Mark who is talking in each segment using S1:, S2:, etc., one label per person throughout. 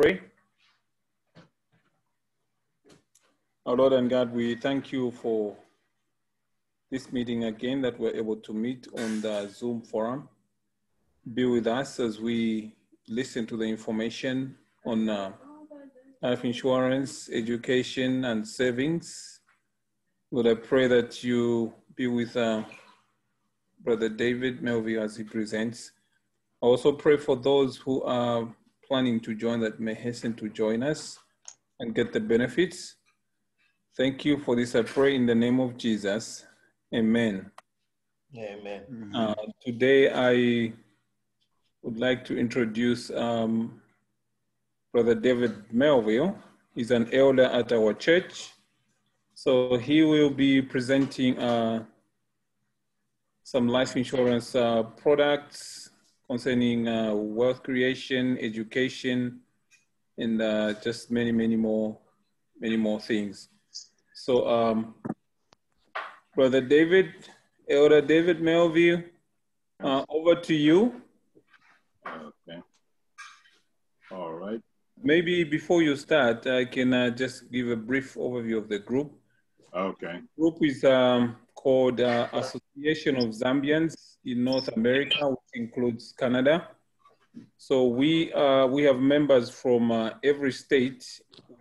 S1: pray. Our Lord and God, we thank you for this meeting again that we're able to meet on the Zoom forum. Be with us as we listen to the information on uh, life insurance, education, and savings. Lord, I pray that you be with uh, Brother David Melville as he presents. I also pray for those who are planning to join that may hasten to join us and get the benefits. Thank you for this. I pray in the name of Jesus. Amen.
S2: Amen.
S1: Uh, today, I would like to introduce um, Brother David Melville. He's an elder at our church. So he will be presenting uh, some life insurance uh, products concerning uh, wealth creation, education, and uh, just many, many more, many more things. So, um, Brother David, Elder David Melville, uh, over to you.
S3: Okay. All right.
S1: Maybe before you start, I can uh, just give a brief overview of the group.
S3: Okay.
S1: group is um, called uh, Association of Zambians in North America, which includes Canada. So we uh, we have members from uh, every state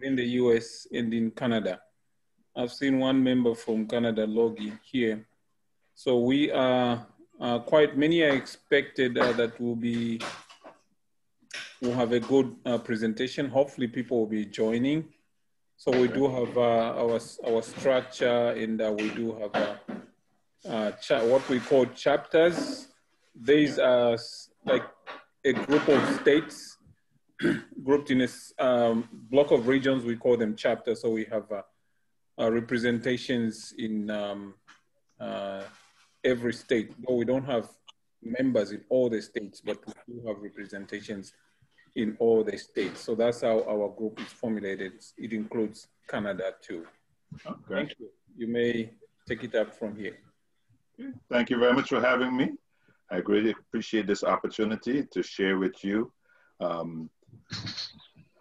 S1: in the U.S. and in Canada. I've seen one member from Canada, Logie, here. So we are uh, quite many are expected uh, that will be will have a good uh, presentation. Hopefully, people will be joining. So we do have uh, our our structure, and uh, we do have uh, what we call chapters. These are like a group of states grouped in a um, block of regions. We call them chapters. So we have uh, uh, representations in um, uh, every state. Though we don't have members in all the states, but we do have representations in all the states. So that's how our group is formulated. It includes Canada too.
S3: Okay.
S1: Thank you. You may take it up from here.
S3: Thank you very much for having me. I greatly appreciate this opportunity to share with you. Um,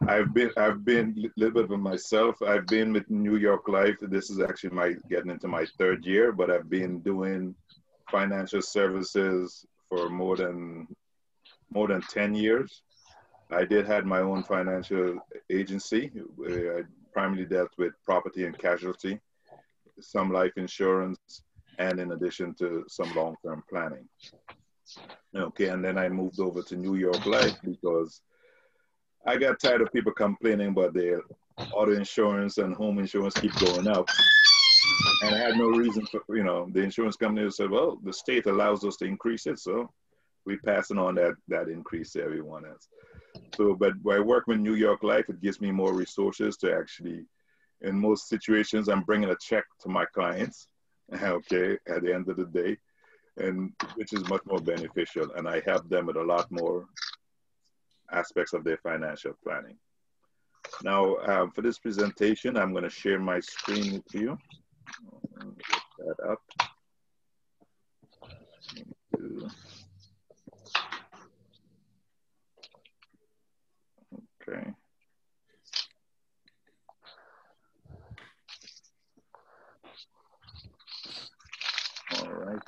S3: I've been I've been a little bit of myself. I've been with New York Life. This is actually my getting into my third year, but I've been doing financial services for more than more than 10 years. I did had my own financial agency. I primarily dealt with property and casualty, some life insurance, and in addition to some long-term planning. Okay, and then I moved over to New York Life because I got tired of people complaining about their auto insurance and home insurance keep going up. And I had no reason for, you know, the insurance company said, well, the state allows us to increase it. So we're passing on that, that increase to everyone else. So, but by working with New York Life, it gives me more resources to actually, in most situations, I'm bringing a check to my clients, okay, at the end of the day, and which is much more beneficial. And I help them with a lot more aspects of their financial planning. Now, um, for this presentation, I'm going to share my screen with you. Get that up. Okay. All right.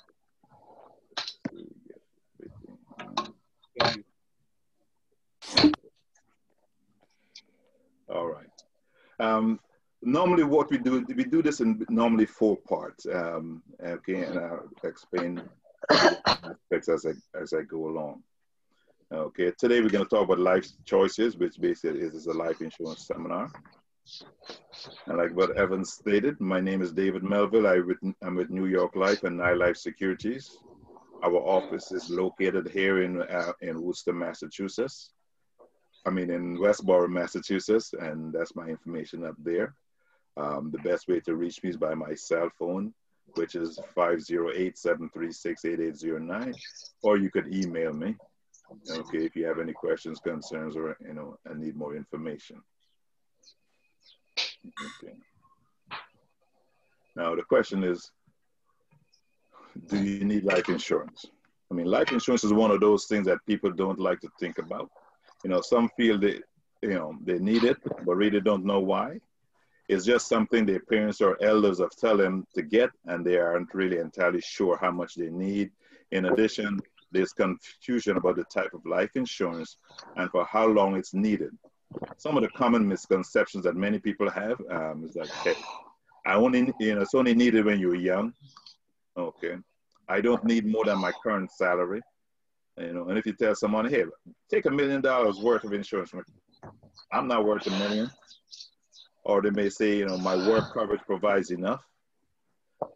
S3: All right. Um, normally what we do, we do this in normally four parts. Um, okay, and I'll explain aspects as I, as I go along. Okay, today we're going to talk about life choices, which basically is a life insurance seminar. And like what Evans stated, my name is David Melville. I am with New York Life NYLIFE Securities. Our office is located here in, uh, in Worcester, Massachusetts. I mean, in Westborough, Massachusetts, and that's my information up there. Um, the best way to reach me is by my cell phone, which is 508-736-8809, or you could email me, okay, if you have any questions, concerns, or, you know, and need more information. Okay. Now, the question is, do you need life insurance? I mean, life insurance is one of those things that people don't like to think about. You know, some feel that you know, they need it, but really don't know why. It's just something their parents or elders have tell them to get, and they aren't really entirely sure how much they need. In addition, there's confusion about the type of life insurance and for how long it's needed. Some of the common misconceptions that many people have um, is that, hey, I only, you know, it's only needed when you're young. Okay. I don't need more than my current salary. You know, and if you tell someone, hey, take a million dollars worth of insurance, I'm not worth a million. Or they may say, you know, my work coverage provides enough.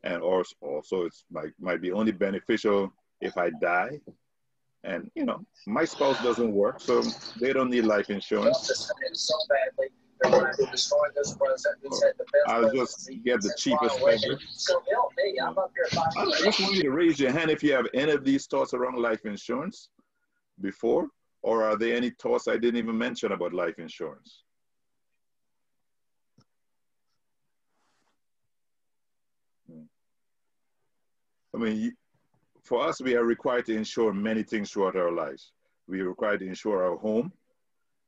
S3: And or also it's might might be only beneficial if I die. And you know, my spouse doesn't work, so they don't need life insurance. I'll just get the cheapest coverage. I'm up here. just want you to raise your hand if you have any of these thoughts around life insurance before, or are there any thoughts I didn't even mention about life insurance? I mean, for us, we are required to insure many things throughout our lives. We are required to insure our home,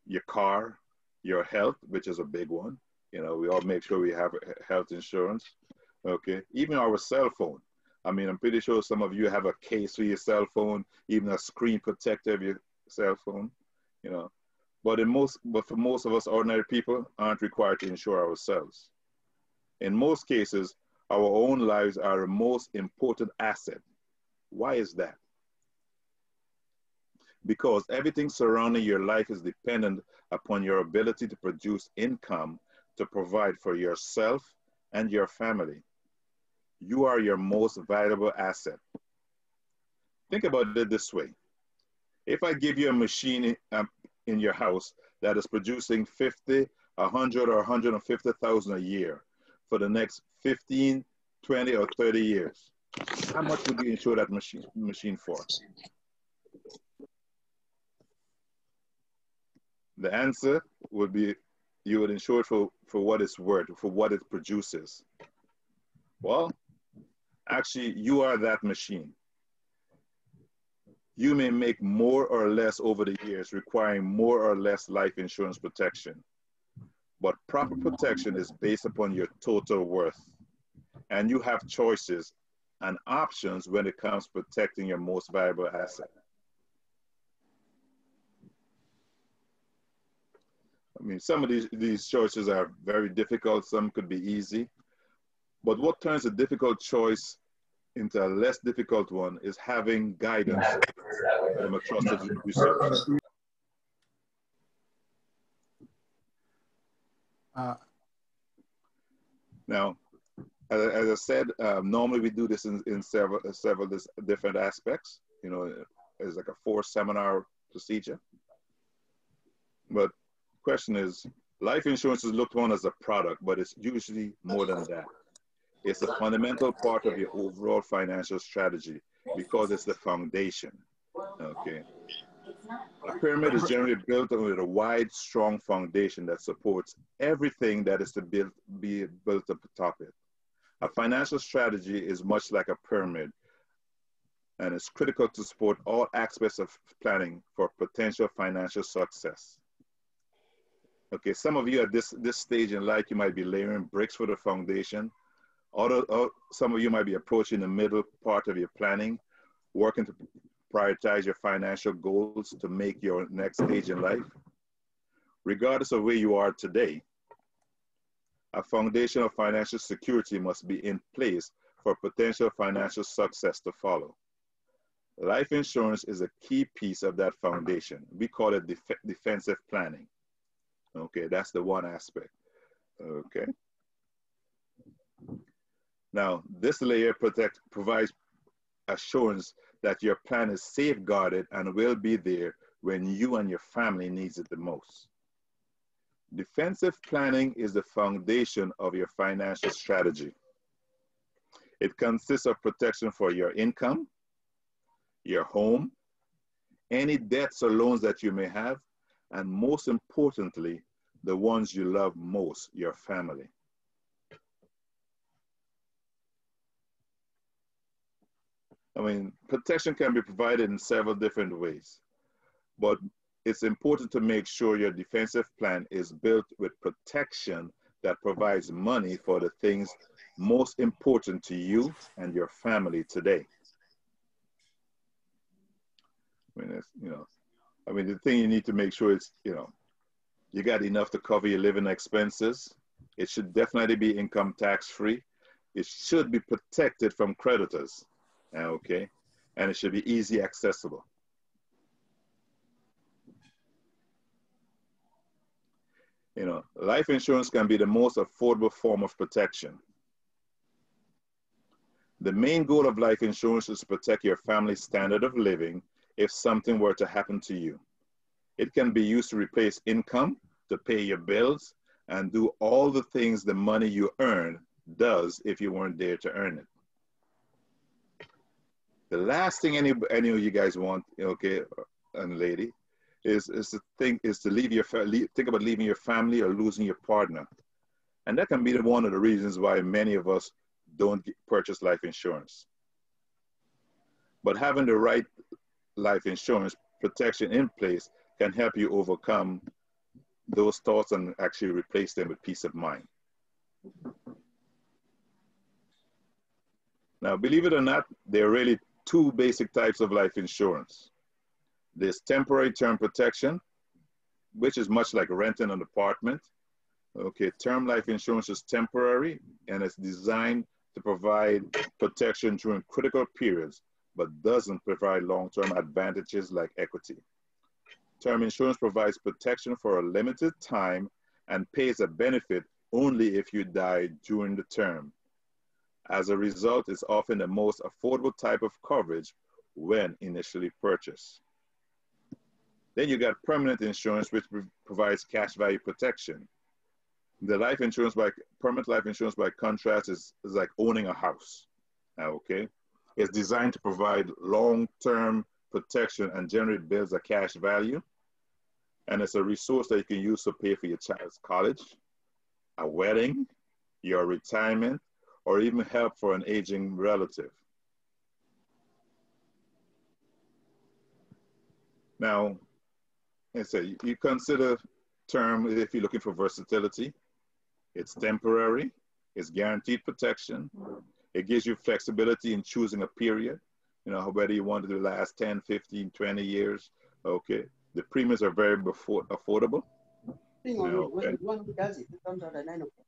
S3: your car, your health, which is a big one. You know, we all make sure we have health insurance. Okay, even our cell phone. I mean, I'm pretty sure some of you have a case for your cell phone, even a screen protector of your cell phone. You know, but in most, but for most of us ordinary people, aren't required to insure ourselves. In most cases, our own lives are the most important asset. Why is that? Because everything surrounding your life is dependent upon your ability to produce income to provide for yourself and your family. You are your most valuable asset. Think about it this way. If I give you a machine in, um, your house that is producing 50, 100, or 150,000 a year for the next 15, 20, or 30 years, how much would you insure that machine, machine for? The answer would be you would insure it for, for what it's worth, for what it produces. Well, actually, you are that machine. You may make more or less over the years, requiring more or less life insurance protection. But proper protection is based upon your total worth. And you have choices and options when it comes to protecting your most valuable asset. I mean, some of these, these choices are very difficult, some could be easy. But what turns a difficult choice into a less difficult one is having guidance from a trusted researcher. Uh, now, as, as I said, um, normally we do this in, in several, several different aspects. You know, it's like a four seminar procedure. But question is, life insurance is looked on as a product, but it's usually more than that. It's a fundamental part of your overall financial strategy because it's the foundation. Okay. A pyramid is generally built with a wide, strong foundation that supports everything that is to build, be built up atop it. A financial strategy is much like a pyramid and it's critical to support all aspects of planning for potential financial success. Okay, some of you at this, this stage in life, you might be layering bricks for the foundation. Other, or some of you might be approaching the middle part of your planning, working to prioritize your financial goals to make your next stage in life. Regardless of where you are today, a foundation of financial security must be in place for potential financial success to follow. Life insurance is a key piece of that foundation. We call it def defensive planning. Okay, that's the one aspect. Okay. Now, this layer protect, provides assurance that your plan is safeguarded and will be there when you and your family needs it the most. Defensive planning is the foundation of your financial strategy. It consists of protection for your income, your home, any debts or loans that you may have, and most importantly, the ones you love most, your family. I mean, protection can be provided in several different ways, but it's important to make sure your defensive plan is built with protection that provides money for the things most important to you and your family today. I mean, you know, I mean, the thing you need to make sure is, you know, you got enough to cover your living expenses. It should definitely be income tax free. It should be protected from creditors, uh, okay? And it should be easy accessible. You know, life insurance can be the most affordable form of protection. The main goal of life insurance is to protect your family's standard of living if something were to happen to you. It can be used to replace income, to pay your bills, and do all the things the money you earn does if you weren't there to earn it. The last thing any, any of you guys want, okay, and lady, is, is to think is to leave your think about leaving your family or losing your partner, and that can be the, one of the reasons why many of us don't purchase life insurance. But having the right life insurance protection in place can help you overcome those thoughts and actually replace them with peace of mind. Now, believe it or not, there are really two basic types of life insurance. There's temporary term protection, which is much like renting an apartment. Okay, term life insurance is temporary and it's designed to provide protection during critical periods, but doesn't provide long-term advantages like equity. Term insurance provides protection for a limited time and pays a benefit only if you die during the term. As a result, it's often the most affordable type of coverage when initially purchased. Then you got permanent insurance, which provides cash value protection. The life insurance by permanent life insurance by contrast is, is like owning a house. Okay. It's designed to provide long-term protection and generate bills of cash value. And it's a resource that you can use to pay for your child's college, a wedding, your retirement, or even help for an aging relative. Now, I say you consider term if you're looking for versatility. It's temporary. It's guaranteed protection. It gives you flexibility in choosing a period. You know, whether you want it to last 10, 15, 20 years. Okay. The premiums are very affordable. okay.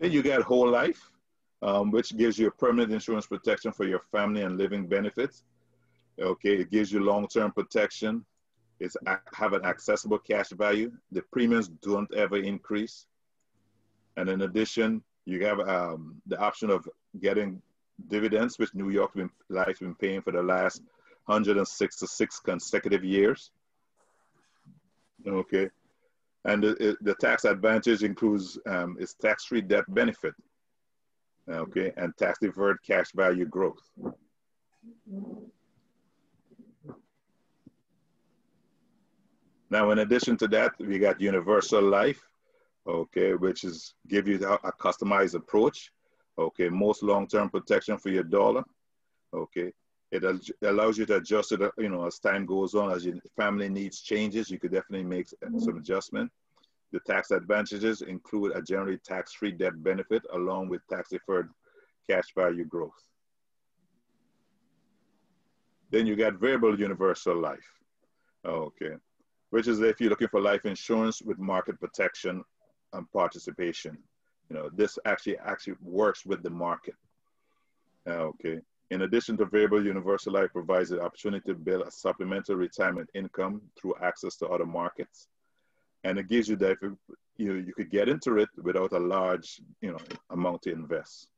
S3: Then you get whole life, um, which gives you a permanent insurance protection for your family and living benefits. Okay, it gives you long-term protection. It's have an accessible cash value. The premiums don't ever increase. And in addition, you have um, the option of getting dividends, which New York Life been paying for the last 166 consecutive years. Okay. And the, the tax advantage includes um, its tax-free death benefit. Okay. And tax-deferred cash value growth. Now, in addition to that, we got Universal Life, okay, which is give you a customized approach, okay, most long-term protection for your dollar, okay. It allows you to adjust it, uh, you know, as time goes on, as your family needs changes, you could definitely make mm-hmm. some adjustment. The tax advantages include a generally tax-free debt benefit along with tax-deferred cash value growth. Then you got variable universal life. Okay which is if you're looking for life insurance with market protection and participation. You know, this actually actually works with the market. Uh, okay. In addition to variable universal life provides the opportunity to build a supplemental retirement income through access to other markets. And it gives you that you, you could get into it without a large, you know, amount to invest.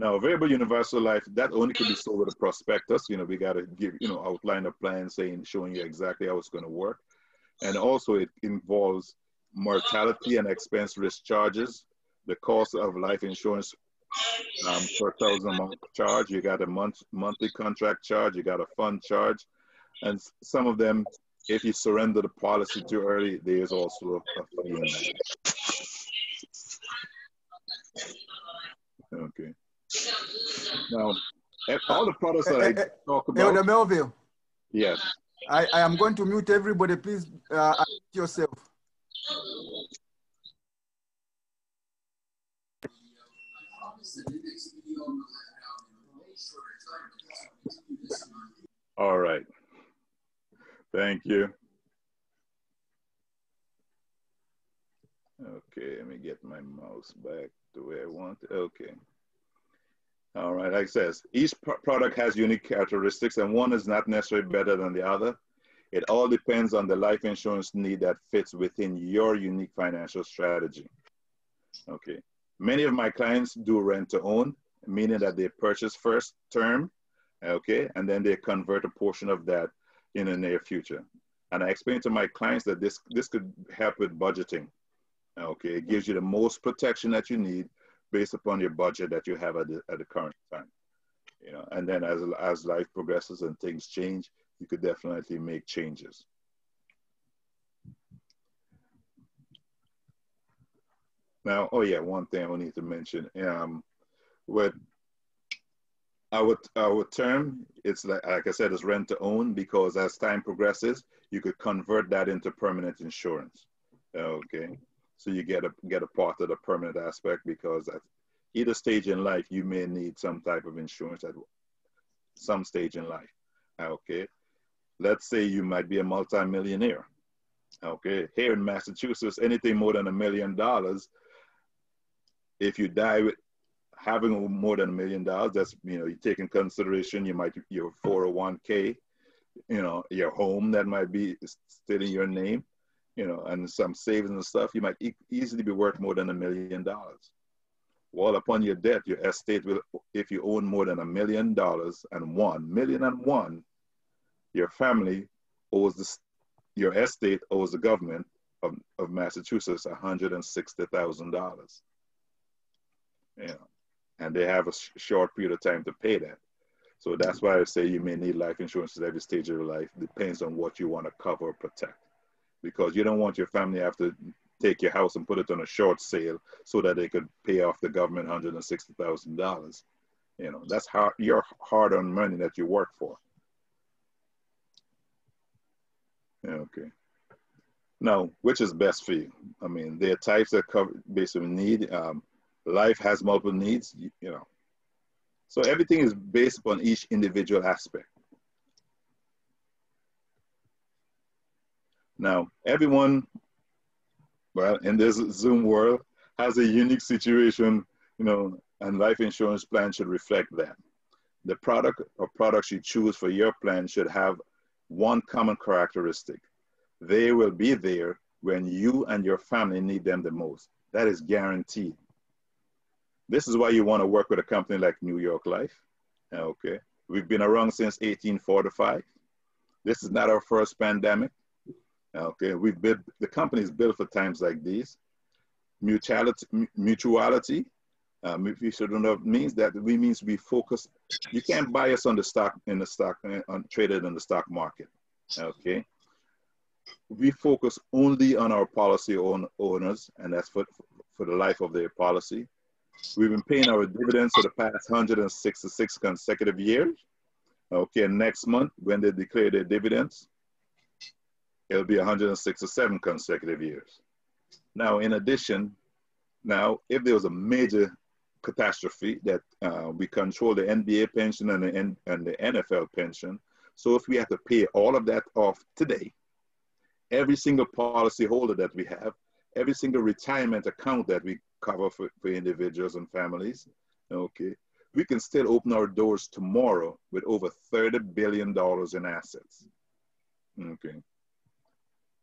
S3: Now, variable universal life, that only could be sold with a prospectus. You know, we got to give, you know, outline a plan saying, showing you exactly how it's going to work. And also it involves mortality and expense risk charges, the cost of life insurance um, per thousand month charge. You got a month monthly contract charge. You got a fund charge, and some of them, if you surrender the policy too early, there's also a, fee. Okay. Now, eh, all the products that I eh, eh, talk about.
S4: Elder Melville.
S3: Yes.
S4: I, I am going to mute everybody. Please uh, yourself.
S3: All right. Thank you. Okay, let me get my mouse back the way I want. Okay. All right, like I says, each product has unique characteristics and one is not necessarily better than the other. It all depends on the life insurance need that fits within your unique financial strategy. Okay, many of my clients do rent to own, meaning that they purchase first term, okay, and then they convert a portion of that in the near future. And I explain to my clients that this, this could help with budgeting. Okay, it gives you the most protection that you need based upon your budget that you have at the, at the current time. You know, and then as, as life progresses and things change, you could definitely make changes. Now, oh yeah, one thing I need to mention. Um, with our, our term, it's like, like I said, it's rent to own because as time progresses, you could convert that into permanent insurance. Okay. So you get a get a part of the permanent aspect because at either stage in life, you may need some type of insurance at some stage in life. Okay. Let's say you might be a multimillionaire. Okay. Here in Massachusetts, anything more than a million dollars, if you die with having more than a million dollars, that's you know, you take in consideration you might your 401k, you know, your home that might be still in your name you know, and some savings and stuff, you might e easily be worth more than a million dollars. While upon your debt, your estate will, if you own more than a million dollars and one million and one, your family owes the, your estate owes the government of, of Massachusetts $160,000. You know, and they have a sh short period of time to pay that. So that's why I say you may need life insurance at every stage of your life. Depends on what you want to cover or protect because you don't want your family have to take your house and put it on a short sale so that they could pay off the government $160,000. You know, that's hard, your hard-earned money that you work for. Okay. Now, which is best for you? I mean, there are types that cover on need. Um, life has multiple needs, you, you know. So everything is based upon each individual aspect. Now, everyone, well, in this Zoom world has a unique situation, you know, and life insurance plan should reflect that. The product or products you choose for your plan should have one common characteristic. They will be there when you and your family need them the most. That is guaranteed. This is why you want to work with a company like New York Life. Okay. We've been around since 1845. This is not our first pandemic. Okay, we've built, the company is built for times like these. Mutuality, mutuality um, if you should know, means that we means we focus. You can't buy us on the stock in the stock uh, on traded in the stock market. Okay, we focus only on our policy own, owners, and that's for for the life of their policy. We've been paying our dividends for the past 166 consecutive years. Okay, next month when they declare their dividends, it'll be 167 consecutive years. Now, in addition, now, if there was a major catastrophe that uh, we control the NBA pension and the, N and the NFL pension, so if we have to pay all of that off today, every single policy holder that we have, every single retirement account that we cover for, for individuals and families, okay, we can still open our doors tomorrow with over $30 billion in assets. Okay.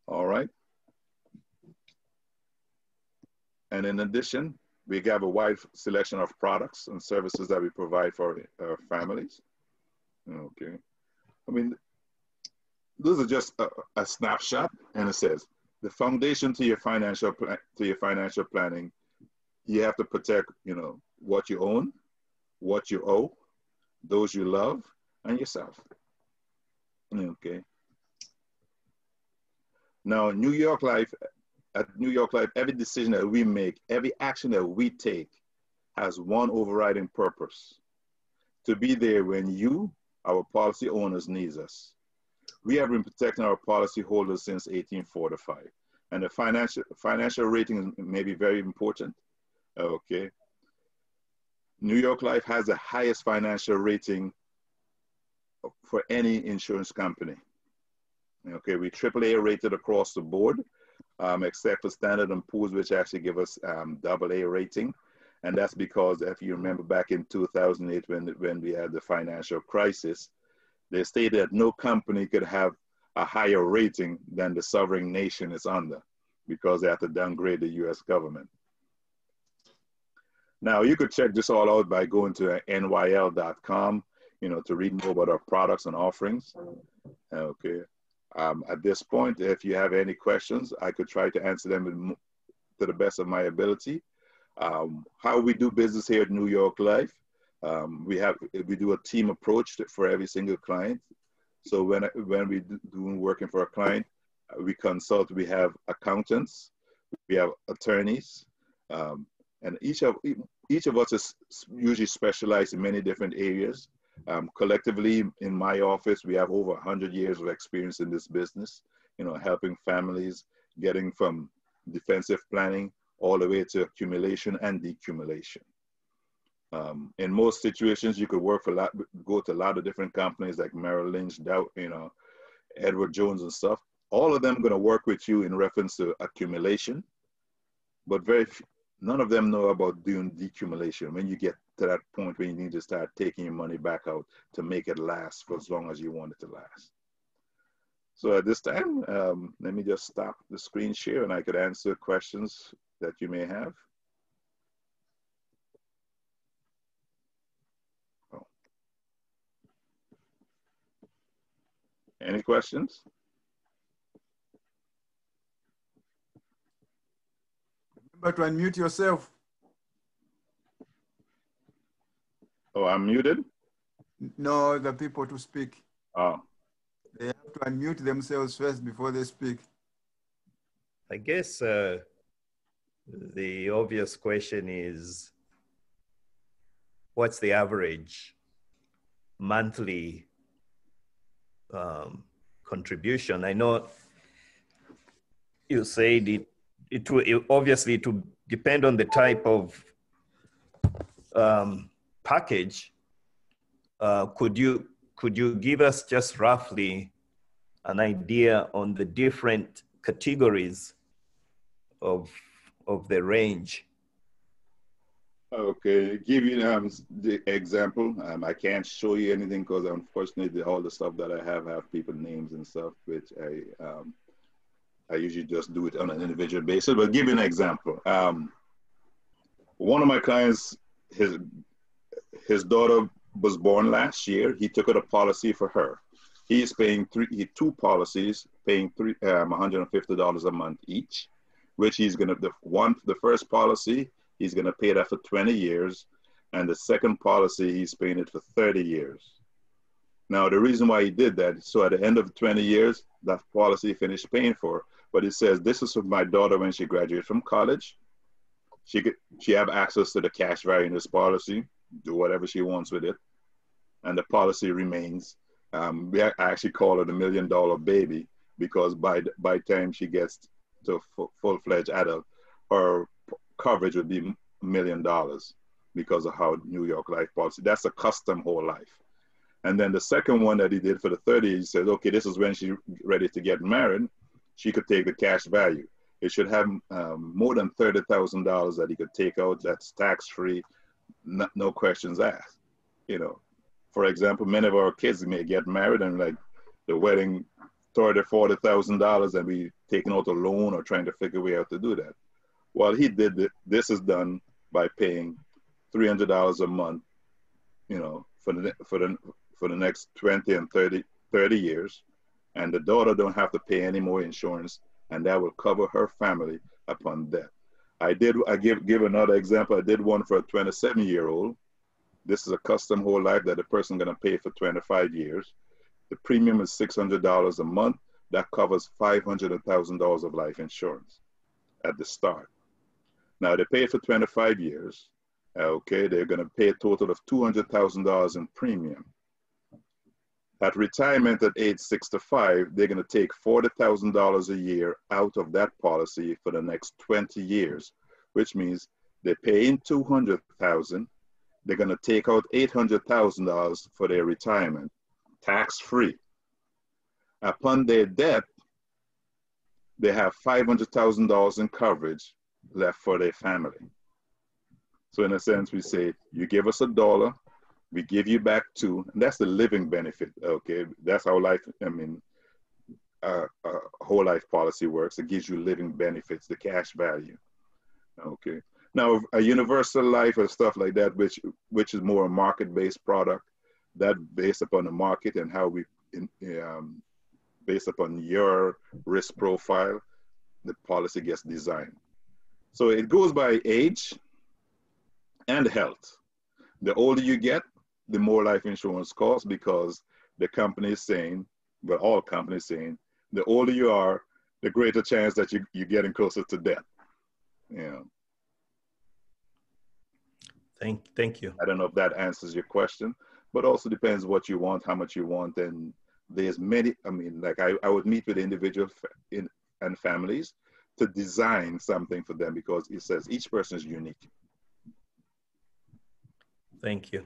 S3: All right. And in addition, we have a wide selection of products and services that we provide for our families. Okay. I mean, this is just a, a snapshot, and it says the foundation to your financial to your financial planning. You have to protect, you know, what you own, what you owe, those you love, and yourself. Okay. Now, New York Life, at New York Life, every decision that we make, every action that we take has one overriding purpose to be there when you, our policy owners, needs us. We have been protecting our policy holders since 1845. And the financial, financial rating may be very important. Okay. New York Life has the highest financial rating for any insurance company. Okay, we AAA rated across the board, um, except for Standard and Poor's, which actually give us um, double A rating. And that's because if you remember back in 2008 when, when we had the financial crisis, they stated that no company could have a higher rating than the sovereign nation is under because they have to downgrade the US government. Now you could check this all out by going to nyl.com, you know, to read more about our products and offerings. Okay. Um, at this point, if you have any questions, I could try to answer them to the best of my ability. Um, how we do business here at New York Life, um, we have we do a team approach for every single client. So when when we do working for a client, uh, we consult. We have accountants, we have attorneys, um, and each of each of us is usually specialized in many different areas. Um, collectively, in my office, we have over 100 years of experience in this business. You know, helping families getting from defensive planning all the way to accumulation and decumulation. Um, in most situations, you could work for a lot, go to a lot of different companies like Merrill Lynch, Dow, you know, Edward Jones and stuff. All of them going to work with you in reference to accumulation, but very few, none of them know about doing decumulation. When you get to that point where you need to start taking your money back out to make it last for as long as you want it to last. So at this time, um, let me just stop the screen share and I could answer questions that you may have. Oh. Any questions?
S4: Remember to unmute yourself.
S3: Oh, I'm muted?
S4: No, the people to speak.
S3: Oh.
S4: They have to unmute themselves first before they speak.
S2: I guess uh, the obvious question is what's the average monthly um, contribution? I know you said it, it will it, obviously to depend on the type of um, package. Uh, could you could you give us just roughly an idea on the different categories of of the range.
S3: Okay, give you um, the example. Um, I can't show you anything because unfortunately all the stuff that I have have people names and stuff, which I um, I usually just do it on an individual basis. But give you an example. Um, one of my clients, his his daughter was born last year. He took out a policy for her. He is paying three, he, two policies, paying three, um, $150 a month each which he's going to, the one, the first policy, he's going to pay that for 20 years. And the second policy, he's paying it for 30 years. Now, the reason why he did that, so at the end of 20 years, that policy finished paying for. But he says, this is for my daughter when she graduates from college. She could, she have access to the cash value in this policy, do whatever she wants with it. And the policy remains. Um, we actually call it a million dollar baby because by, by time she gets to full fledged adult, her coverage would be million dollars because of how New York Life policy. That's a custom whole life. And then the second one that he did for the 30, he said, okay, this is when she's ready to get married. She could take the cash value. It should have um, more than $30,000 that he could take out that's tax free, no, no questions asked. You know, for example, many of our kids may get married and like the wedding thirty, forty thousand dollars, and we taking out a loan or trying to figure a way out to do that. Well, he did. This is done by paying three hundred dollars a month, you know, for the for the for the next 20 and 30, 30 years, and the daughter don't have to pay any more insurance, and that will cover her family upon death. I did. I give give another example. I did one for a 27 year old. This is a custom whole life that the person going to pay for 25 years. The premium is $600 a month. That covers $500,000 of life insurance at the start. Now they pay for 25 years uh, Okay, they're going to pay a total of $200,000 in premium. At retirement at age 65, they're going to take $40,000 a year out of that policy for the next 20 years, which means they're paying 200,000, they're going to take out $800,000 for their retirement, tax free. Upon their death, they have $500,000 in coverage left for their family. So in a sense, we say, you give us a dollar, we give you back two, and that's the living benefit. Okay, that's how life. I mean, uh, uh, whole life policy works. It gives you living benefits, the cash value. Okay. Now, a universal life or stuff like that, which which is more a market-based product, that based upon the market and how we, in, um, based upon your risk profile, the policy gets designed. So it goes by age and health. The older you get, the more life insurance costs because the company is saying, well, all companies saying, the older you are, the greater chance that you, you're getting closer to death. Yeah.
S2: Thank, thank you.
S3: I don't know if that answers your question, but also depends what you want, how much you want, and there's many. I mean, like I, I would meet with individuals in and families to design something for them because it says each person is unique.
S2: Thank you.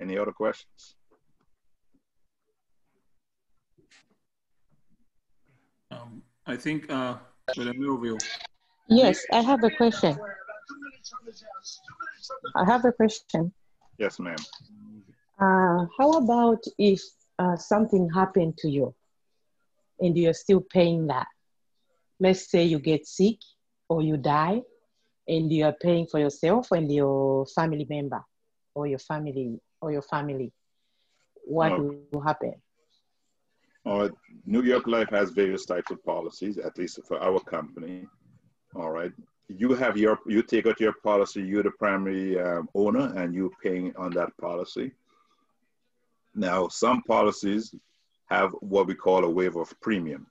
S3: Any other questions?
S1: Um, I think, uh, Melville.
S5: Yes, I have a question. I have a question.
S3: Yes, ma'am.
S5: Uh, how about if uh, something happened to you and you're still paying that? Let's say you get sick or you die and you are paying for yourself and your family member or your family or your family. What oh. will happen?
S3: Uh, New York Life has various types of policies, at least for our company. All right. You have your, you take out your policy, you're the primary um, owner and you're paying on that policy. Now, some policies have what we call a waiver of premium.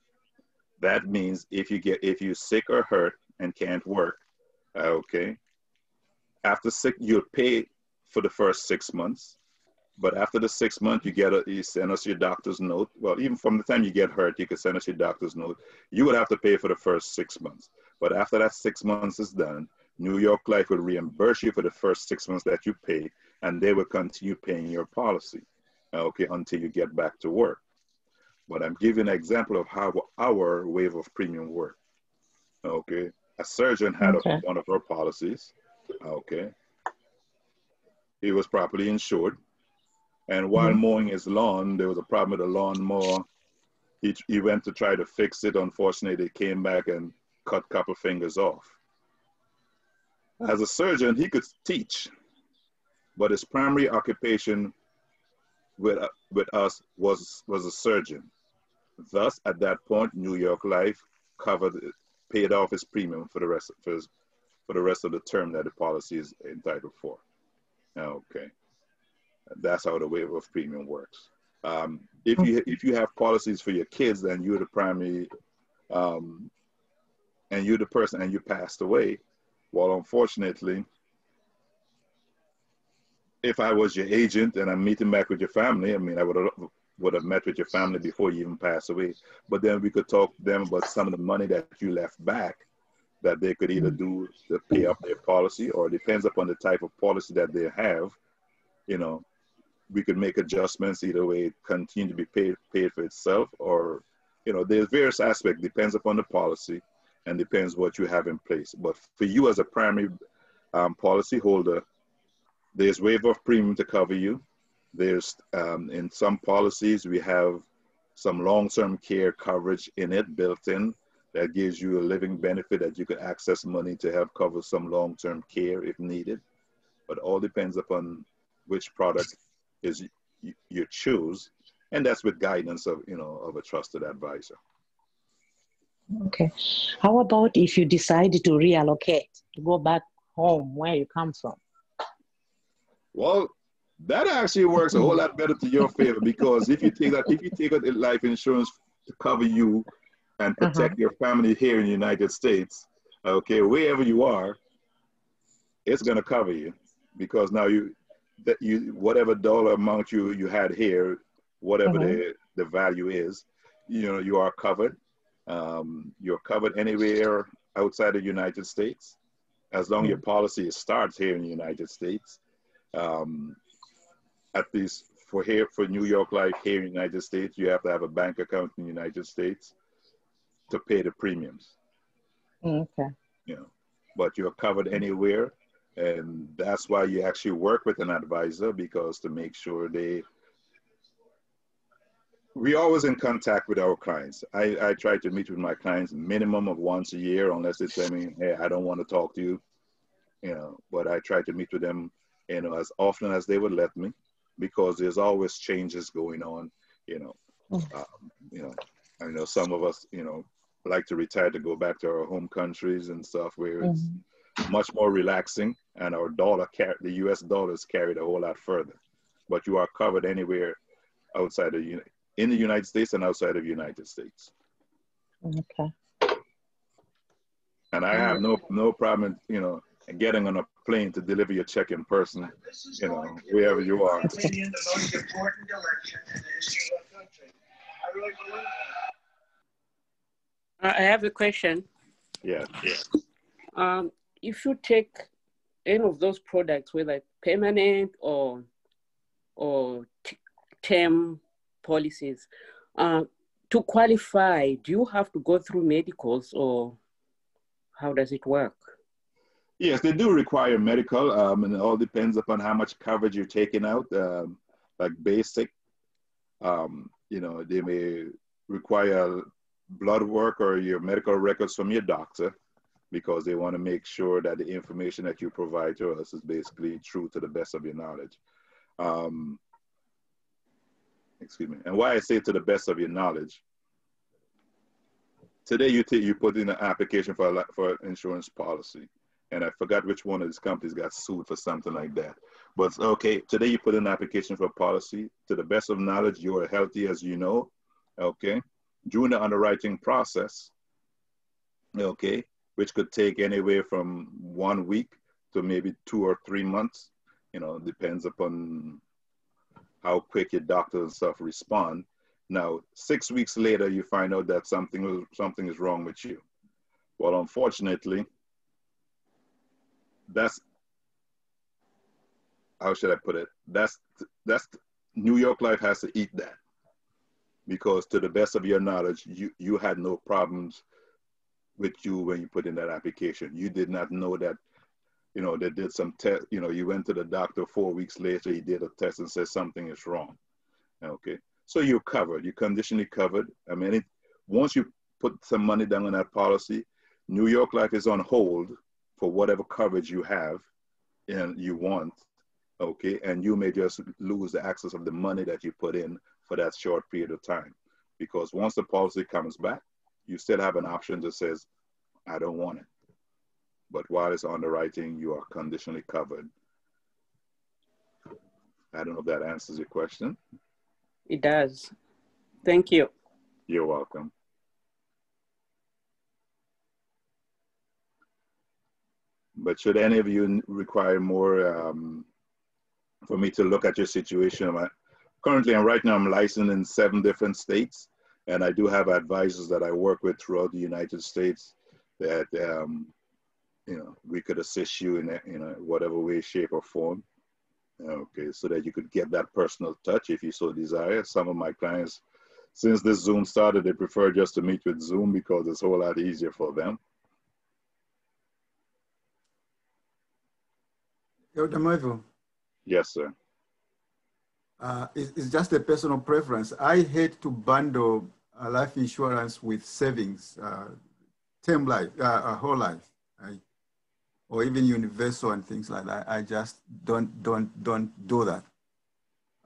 S3: That means if you get, if you're sick or hurt and can't work, okay, after sick, you'll pay for the first six months. But after the six months, you get a, you send us your doctor's note. Well, even from the time you get hurt, you can send us your doctor's note. You would have to pay for the first six months. But after that six months is done, New York Life will reimburse you for the first six months that you pay, and they will continue paying your policy, okay, until you get back to work. But I'm giving an example of how our waiver of premium work. Okay, a surgeon had okay. a, one of our policies. Okay, he was properly insured. And while mm-hmm. mowing his lawn, there was a problem with the lawnmower. He, he went to try to fix it. Unfortunately, they came back and cut a couple fingers off. As a surgeon, he could teach, but his primary occupation with, with us was, was a surgeon. Thus, at that point, New York Life covered, paid off his premium for the rest, for, his, for the rest of the term that the policy is entitled for. Okay, that's how the waiver of premium works. Um, if you if you have policies for your kids, then you're the primary, um, and you're the person, and you passed away. Well, unfortunately, if I was your agent and I'm meeting back with your family, I mean, I would would have met with your family before you even passed away. But then we could talk to them about some of the money that you left back that they could either do to pay up their policy or depends upon the type of policy that they have. You know, we could make adjustments either way, continue to be paid paid for itself or you know, there's various aspects, depends upon the policy and depends what you have in place. But for you as a primary um, policy holder, there's waiver of premium to cover you. There's um, in some policies we have some long-term care coverage in it built in that gives you a living benefit that you can access money to help cover some long-term care if needed. But all depends upon which product is you, you choose, and that's with guidance of you know of a trusted advisor.
S5: Okay. How about if you decide to reallocate to go back home where you come from?
S3: Well, that actually works a whole lot better to your favor because if you take that, if you take out life insurance to cover you and protect uh-huh. your family here in the United States, okay, wherever you are, it's going to cover you because now you that you whatever dollar amount you you had here, whatever uh-huh. the the value is, you know you are covered. Um, you're covered anywhere outside the United States, as long as your policy starts here in the United States. Um, at least for here for New York Life here in the United States, you have to have a bank account in the United States to pay the premiums.
S5: Mm, okay.
S3: You know, but you're covered anywhere, and that's why you actually work with an advisor because to make sure they. We always in contact with our clients. I, I try to meet with my clients minimum of once a year, unless they tell me, "Hey, I don't want to talk to you," you know. But I try to meet with them, you know, as often as they would let me, because there's always changes going on, you know. Mm. Um, you know, I know some of us, you know, like to retire to go back to our home countries and stuff where it's mm-hmm. much more relaxing and our dollar, the US dollar is carried a whole lot further. But you are covered anywhere outside of in the United States and outside of the United States.
S5: Okay.
S3: And I have no no problem, you know, getting on a plane to deliver your check in person, you know, wherever you are.
S6: I have a question.
S3: Yeah, yeah.
S6: Um, if you take any of those products, whether permanent or or term policies, uh, to qualify, do you have to go through medicals or how does it work?
S3: Yes, they do require medical, um, and it all depends upon how much coverage you're taking out. Um, like basic, um, you know, they may require blood work or your medical records from your doctor because they want to make sure that the information that you provide to us is basically true to the best of your knowledge. Um, excuse me. And why I say to the best of your knowledge, today you, you put in an application for, a, for an insurance policy. And I forgot which one of these companies got sued for something like that. But okay, today you put in an application for a policy. To the best of knowledge, you are healthy as you know. Okay during the underwriting process, okay, which could take anywhere from one week to maybe two or three months, you know, depends upon how quick your doctor and stuff respond. Now, six weeks later, you find out that something, something is wrong with you. Well, unfortunately, that's, how should I put it? That's, that's, New York Life has to eat that because to the best of your knowledge, you, you had no problems with you when you put in that application. You did not know that, you know, they did some test, you know, you went to the doctor four weeks later, he did a test and said something is wrong. Okay. So you're covered, you're conditionally covered. I mean, it, once you put some money down on that policy, New York Life is on hold for whatever coverage you have and you want. Okay. And you may just lose the access of the money that you put in for that short period of time. Because once the policy comes back, you still have an option that says, I don't want it. But while it's underwriting, you are conditionally covered. I don't know if that answers your question.
S6: It does. Thank you.
S3: You're welcome. But should any of you require more um, for me to look at your situation, currently and right now I'm licensed in seven different states, and I do have advisors that I work with throughout the United States that um, you know we could assist you in you know whatever way, shape, or form. Okay, so that you could get that personal touch if you so desire. Some of my clients, since this Zoom started, they prefer just to meet with Zoom because it's a whole lot easier for them.
S4: Dr.
S3: Yes, sir
S4: uh, it's, it's, just a personal preference. I hate to bundle uh, life insurance with savings, uh, term life, uh, whole life, right? or even universal and things like that. I just don't don't don't do that.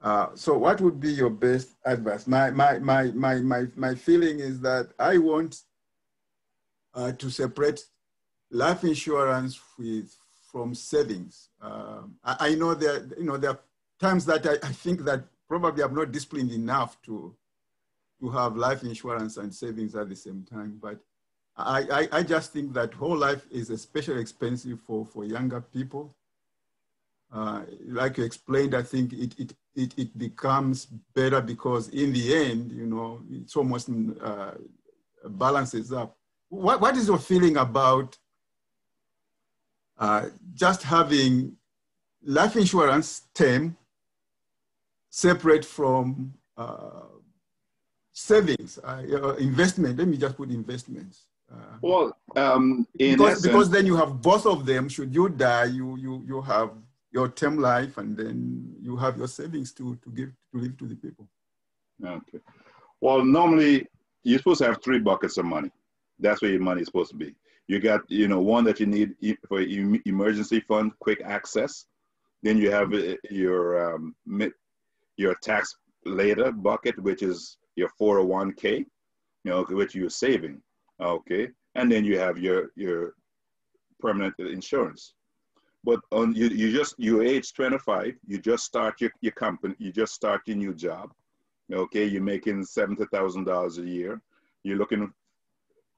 S4: Uh, so, what would be your best advice? My my my my my my feeling is that I want uh, to separate life insurance with from savings. Um, I, I know that you know there times that I, I think that probably I'm not disciplined enough to, to have life insurance and savings at the same time. But I, I, I just think that whole life is especially expensive for, for younger people. Uh, like you explained, I think it, it, it, it, becomes better because in the end, you know, it's almost uh, balances up. What, what is your feeling about uh, just having life insurance term separate from uh, savings, uh, investment? Let me just put investments.
S3: Uh, well, um,
S4: because, essence, because then you have both of them. Should you die, you you you have your term life, and then you have your savings to to give to leave to the people.
S3: Okay. Well, normally you're supposed to have three buckets of money. That's where your money is supposed to be. You got you know one that you need for emergency fund, quick access. Then you have uh, your um, your tax later bucket, which is your 401k, you know, which you're saving okay? And then you have your your permanent insurance. But on you, you just you age 25 you just start your, your company you just start your new job okay? You're making $70000 a year. You're looking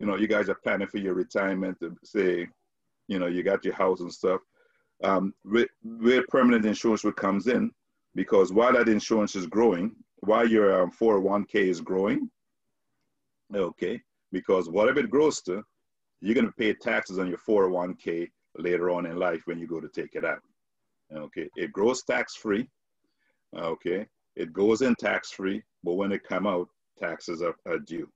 S3: you know you guys are planning for your retirement to say you know you got your house and stuff. Um, where, where permanent insurance comes in because while that insurance is growing while your um, 401k is growing okay because whatever it grows to, you're going to pay taxes on your 401k later on in life when you go to take it out. Okay, it grows tax free. Okay, it goes in tax free, but when it come out, taxes are, are due.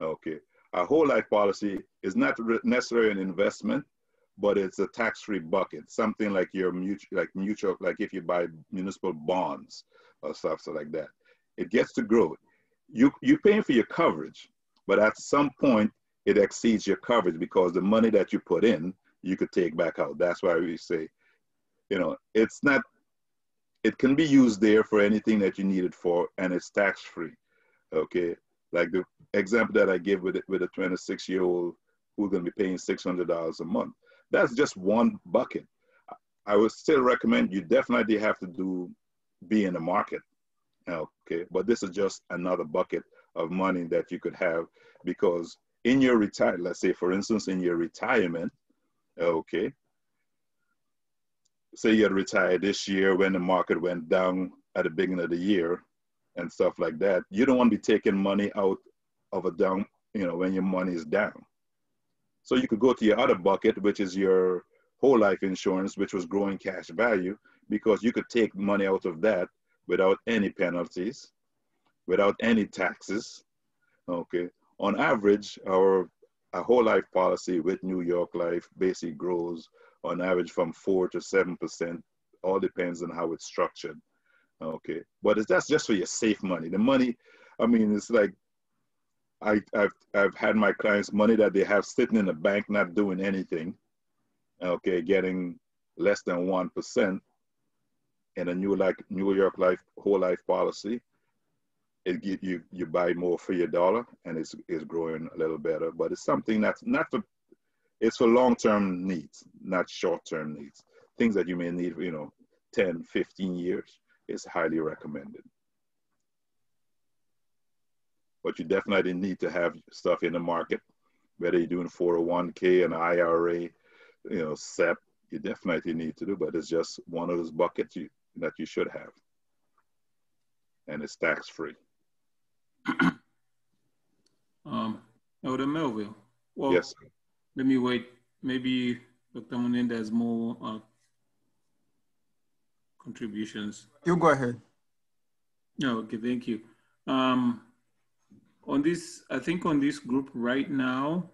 S3: Okay, a whole life policy is not necessarily an investment, but it's a tax-free bucket, something like your mutual, like mutual, like if you buy municipal bonds or stuff so like that. It gets to grow. You you're paying for your coverage, but at some point, it exceeds your coverage because the money that you put in, you could take back out. That's why we say, you know, it's not, it can be used there for anything that you need it for, and it's tax free. Okay. Like the example that I give with with a 26 year old who's going to be paying $600 a month. That's just one bucket. I would still recommend you definitely have to do be in the market. Okay. But this is just another bucket of money that you could have because in your retire, let's say for instance, in your retirement, okay, say you had retired this year when the market went down at the beginning of the year and stuff like that, you don't want to be taking money out of a down, you know, when your money is down. So you could go to your other bucket, which is your whole life insurance, which was growing cash value, because you could take money out of that without any penalties without any taxes. Okay. On average, our a whole life policy with New York Life basically grows on average from four to seven percent. All depends on how it's structured. Okay, but that's just for your safe money. The money, I mean, it's like I, I've I've had my clients money that they have sitting in the bank not doing anything. Okay, getting less than one percent in a new like New York Life whole life policy it get you you buy more for your dollar and it's it's growing a little better but it's something that's not for it's for long-term needs not short-term needs things that you may need you know 10 15 years is highly recommended but you definitely need to have stuff in the market whether you're doing 401k and ira you know sep you definitely need to do but it's just one of those buckets you, that you should have and it's tax free
S1: um, Elder Melville. Well,
S3: yes.
S1: Let me wait. Maybe Dr. Munenda has more uh, contributions.
S4: You go ahead.
S1: No, okay, thank you. Um, on this, I think on this group right now,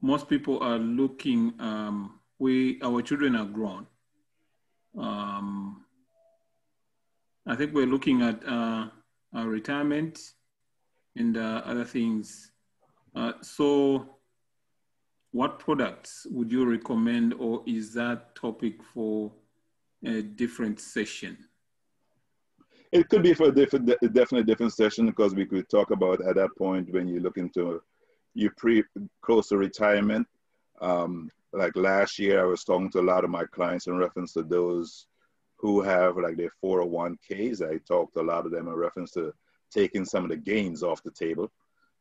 S1: most people are looking, um, we, our children are grown. Um, I think we're looking at uh, our retirement and uh, other things. Uh, so what products would you recommend or is that topic for a different session?
S3: It could be for a different, definitely different session because we could talk about at that point when you look into you pre close to retirement. Um, like last year, I was talking to a lot of my clients in reference to those who have like their 401ks. I talked to a lot of them in reference to taking some of the gains off the table,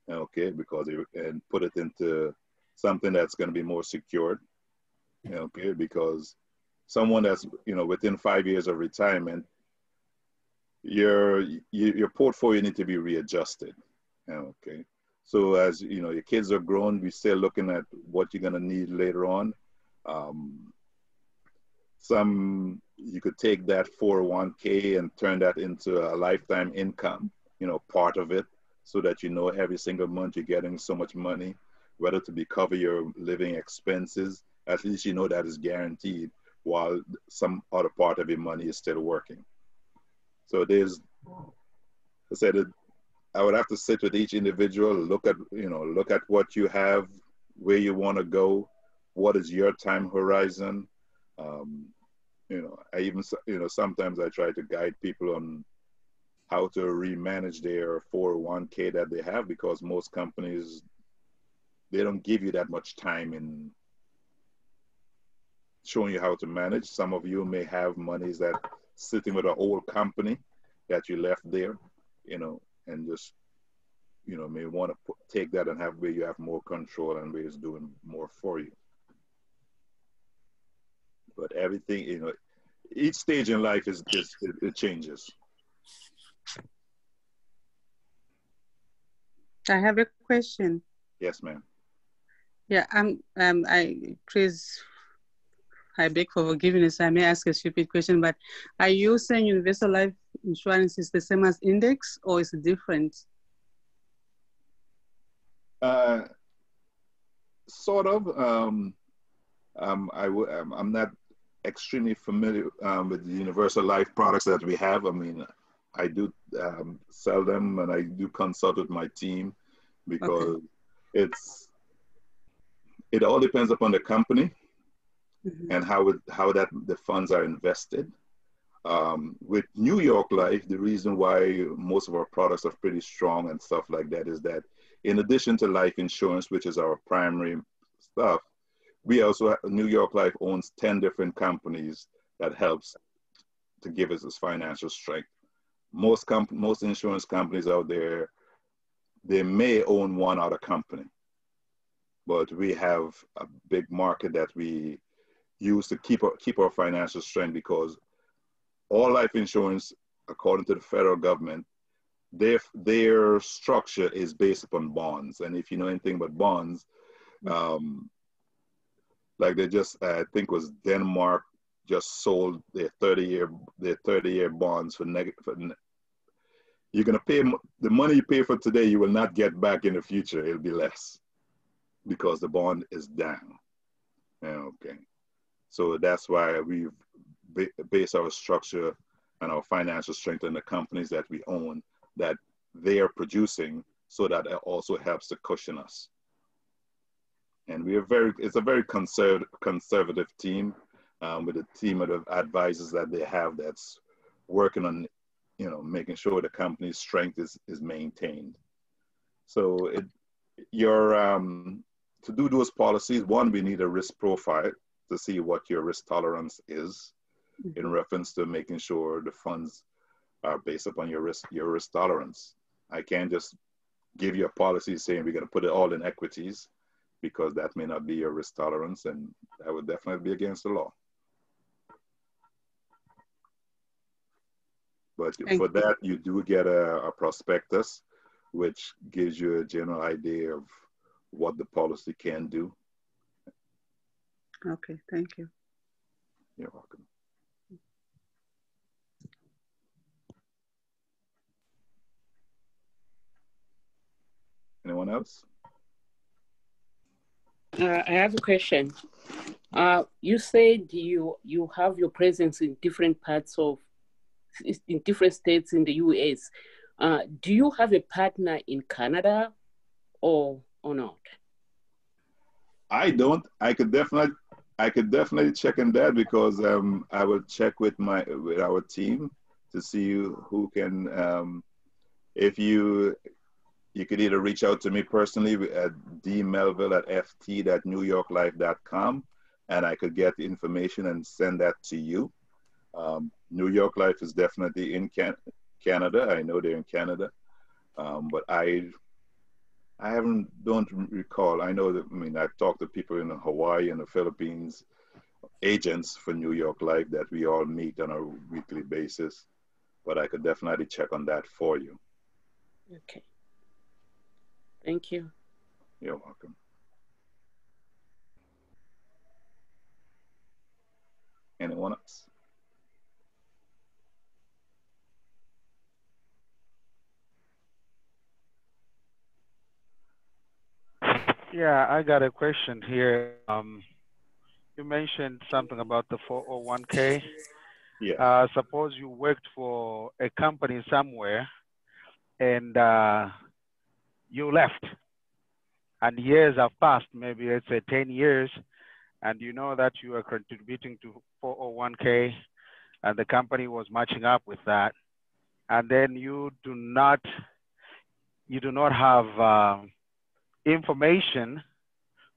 S3: okay, because and put it into something that's going to be more secured, okay, because someone that's you know within five years of retirement, your your portfolio need to be readjusted, okay. So as you know, your kids are grown, we're still looking at what you're going to need later on. Um, some you could take that 401k and turn that into a lifetime income you know part of it so that you know every single month you're getting so much money whether to be cover your living expenses at least you know that is guaranteed while some other part of your money is still working so there's i said i would have to sit with each individual look at you know look at what you have where you want to go what is your time horizon um, you know, I even, you know, sometimes I try to guide people on how to remanage their 401k that they have because most companies, they don't give you that much time in showing you how to manage. Some of you may have monies that sitting with an old company that you left there, you know, and just, you know, may want to put, take that and have where you have more control and where it's doing more for you. But everything you know each stage in life is just it, it changes.
S7: I have a question.
S3: Yes ma'am.
S7: Yeah i'm um i chris I beg for forgiveness. I may ask a stupid question, but are you saying universal life insurance is the same as index or is it different?
S3: Uh, sort of. Um, um, I w- um, I'm not extremely familiar um, with the universal life products that we have. I mean, I do um, sell them and I do consult with my team because okay. it's it all depends upon the company mm-hmm. and how it, how that the funds are invested. Um, with New York Life, the reason why most of our products are pretty strong and stuff like that is that in addition to life insurance, which is our primary stuff, we also New York Life owns 10 different companies that helps to give us this financial strength. Most comp- most insurance companies out there, they may own one other company, but we have a big market that we use to keep our, keep our financial strength because all life insurance, according to the federal government, their their structure is based upon bonds. And if you know anything about bonds, um, like they just I think was Denmark just sold their 30 year their 30 year bonds for negative. For, you're gonna pay the money you pay for today. You will not get back in the future. It'll be less because the bond is down. Okay, so that's why we've based our structure and our financial strength in the companies that we own that they are producing, so that it also helps to cushion us. And we are very it's a very conservative conservative team um, with a team of advisors that they have that's working on you know making sure the company's strength is is maintained. So it your um, to do those policies one we need a risk profile to see what your risk tolerance is in mm-hmm. reference to making sure the funds are based upon your risk your risk tolerance i can't just give you a policy saying we're going to put it all in equities because that may not be your risk tolerance and that would definitely be against the law. But Thank for you. that, you do get a, a, prospectus, which gives you a general idea of what the policy can do.
S7: Okay, thank you.
S3: You're welcome. Anyone else?
S6: Uh, I have a question. Uh, you said you you have your presence in different parts of in different states in the US. Uh, do you have a partner in Canada or or not?
S3: I don't. I could definitely I could definitely check on that because um, I will check with my with our team to see who can um, if you you could either reach out to me personally at dmelville at ft.newyorklife.com and I could get the information and send that to you. Um, New York Life is definitely in Can- Canada. I know they're in Canada. Um, but I, I haven't, don't recall. I know that, I mean, I've talked to people in Hawaii and the Philippines, agents for New York Life that we all meet on a weekly basis, but I could definitely check on that for you.
S6: Okay. Thank you.
S3: You're welcome. Anyone else?
S8: Yeah, I got a question here. Um, you mentioned something about the 401k.
S3: Yeah.
S8: Uh, suppose you worked for a company somewhere and uh, you left, and years have passed, maybe let's say 10 years, and you know that you are contributing to 401k and the company was matching up with that, and then you do not, you do not have uh, information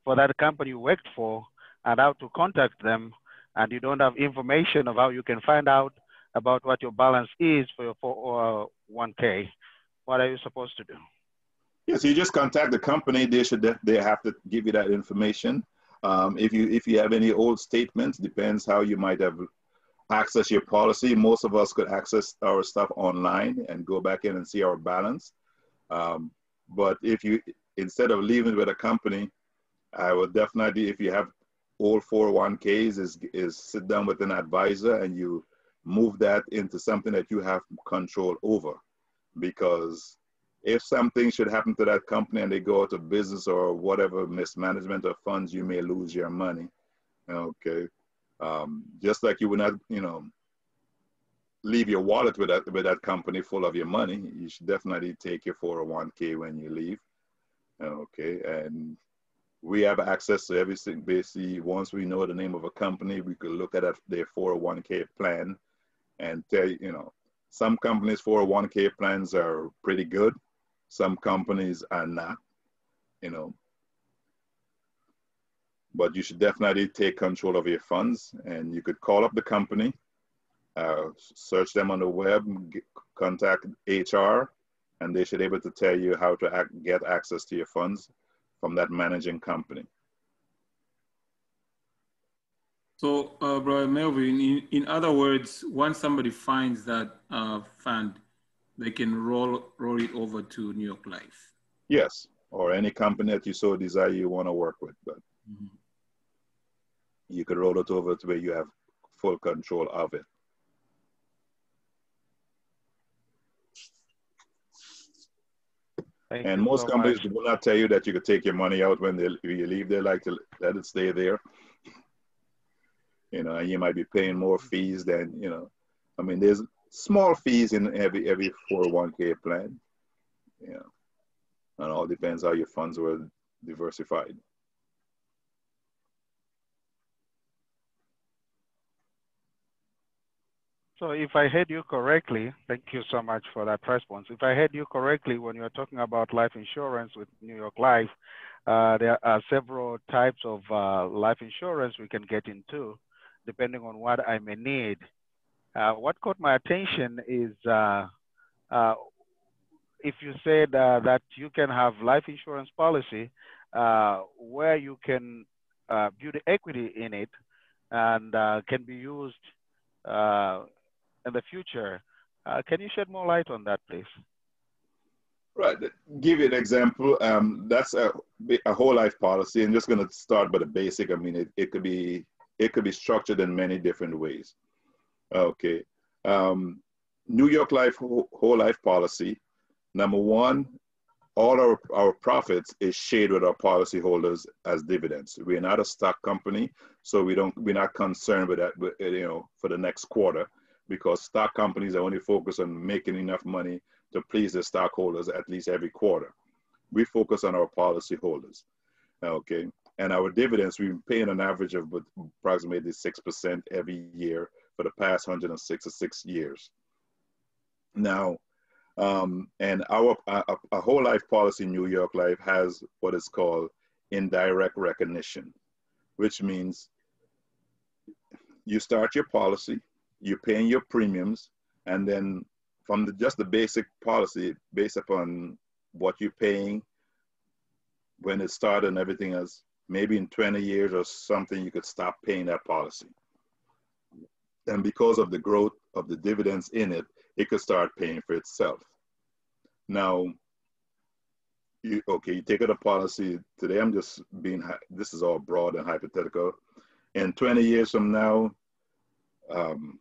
S8: for that company you worked for and how to contact them, and you don't have information of how you can find out about what your balance is for your 401k, what are you supposed to do?
S3: Yes, you just contact the company. They should they have to give you that information. Um, if you if you have any old statements, depends how you might have access your policy. Most of us could access our stuff online and go back in and see our balance. Um, but if you instead of leaving with a company, I would definitely if you have all 401ks is is sit down with an advisor and you move that into something that you have control over. Because if something should happen to that company and they go out of business or whatever mismanagement of funds you may lose your money. Okay. Um, just like you would not you know leave your wallet with that with that company full of your money you should definitely take your 401k when you leave okay and we have access to everything basically once we know the name of a company we could look at their 401k plan and tell you know some companies 401k plans are pretty good some companies are not you know. But you should definitely take control of your funds and you could call up the company uh, search them on the web get, contact hr and they should be able to tell you how to act, get access to your funds from that managing company.
S1: So, uh, Brother Melville, in, in other words, once somebody finds that uh, fund, they can roll roll it over to New York Life.
S3: Yes, or any company that you so desire you want to work with, but mm -hmm. you could roll it over to where you have full control of it.
S8: Thank
S3: and most
S8: so
S3: companies
S8: much.
S3: will not tell you that you could take your money out when they, you leave. They like to let it stay there. You know, and you might be paying more mm-hmm. fees than you know. I mean, there's small fees in every every 401k plan. You know, and all depends how your funds were diversified.
S8: So if I heard you correctly, thank you so much for that response. If I heard you correctly, when you're talking about life insurance with New York Life, uh, there are several types of uh, life insurance we can get into, depending on what I may need. Uh, what caught my attention is uh, uh, if you said uh, that you can have life insurance policy where you can build equity in it and can be used in the future. Uh, can you shed more light on that, please?
S3: Right. Give you an example. Um, that's a, a whole life policy. I'm just going to start with the basic. I mean, it, it could be it could be structured in many different ways. Okay. Um, New York Life whole life policy. Number one, all our, our profits is shared with our policyholders as dividends. We're not a stock company, so we don't we're not concerned with that. You know, for the next quarter because stock companies are only focused on making enough money to please the stockholders at least every quarter. We focus on our policy holders, okay? And our dividends, we've been paying an average of approximately 6% every year for the past 166 years. Now, um, and our a, a whole life policy, New York Life, has what is called indirect recognition, which means you start your policy, you're paying your premiums, and then from the, just the basic policy based upon what you're paying when it started and everything else, maybe in 20 years or something, you could stop paying that policy. And because of the growth of the dividends in it, it could start paying for itself. Now, you, okay, you take out a policy today. I'm just being, this is all broad and hypothetical. In 20 years from now, um,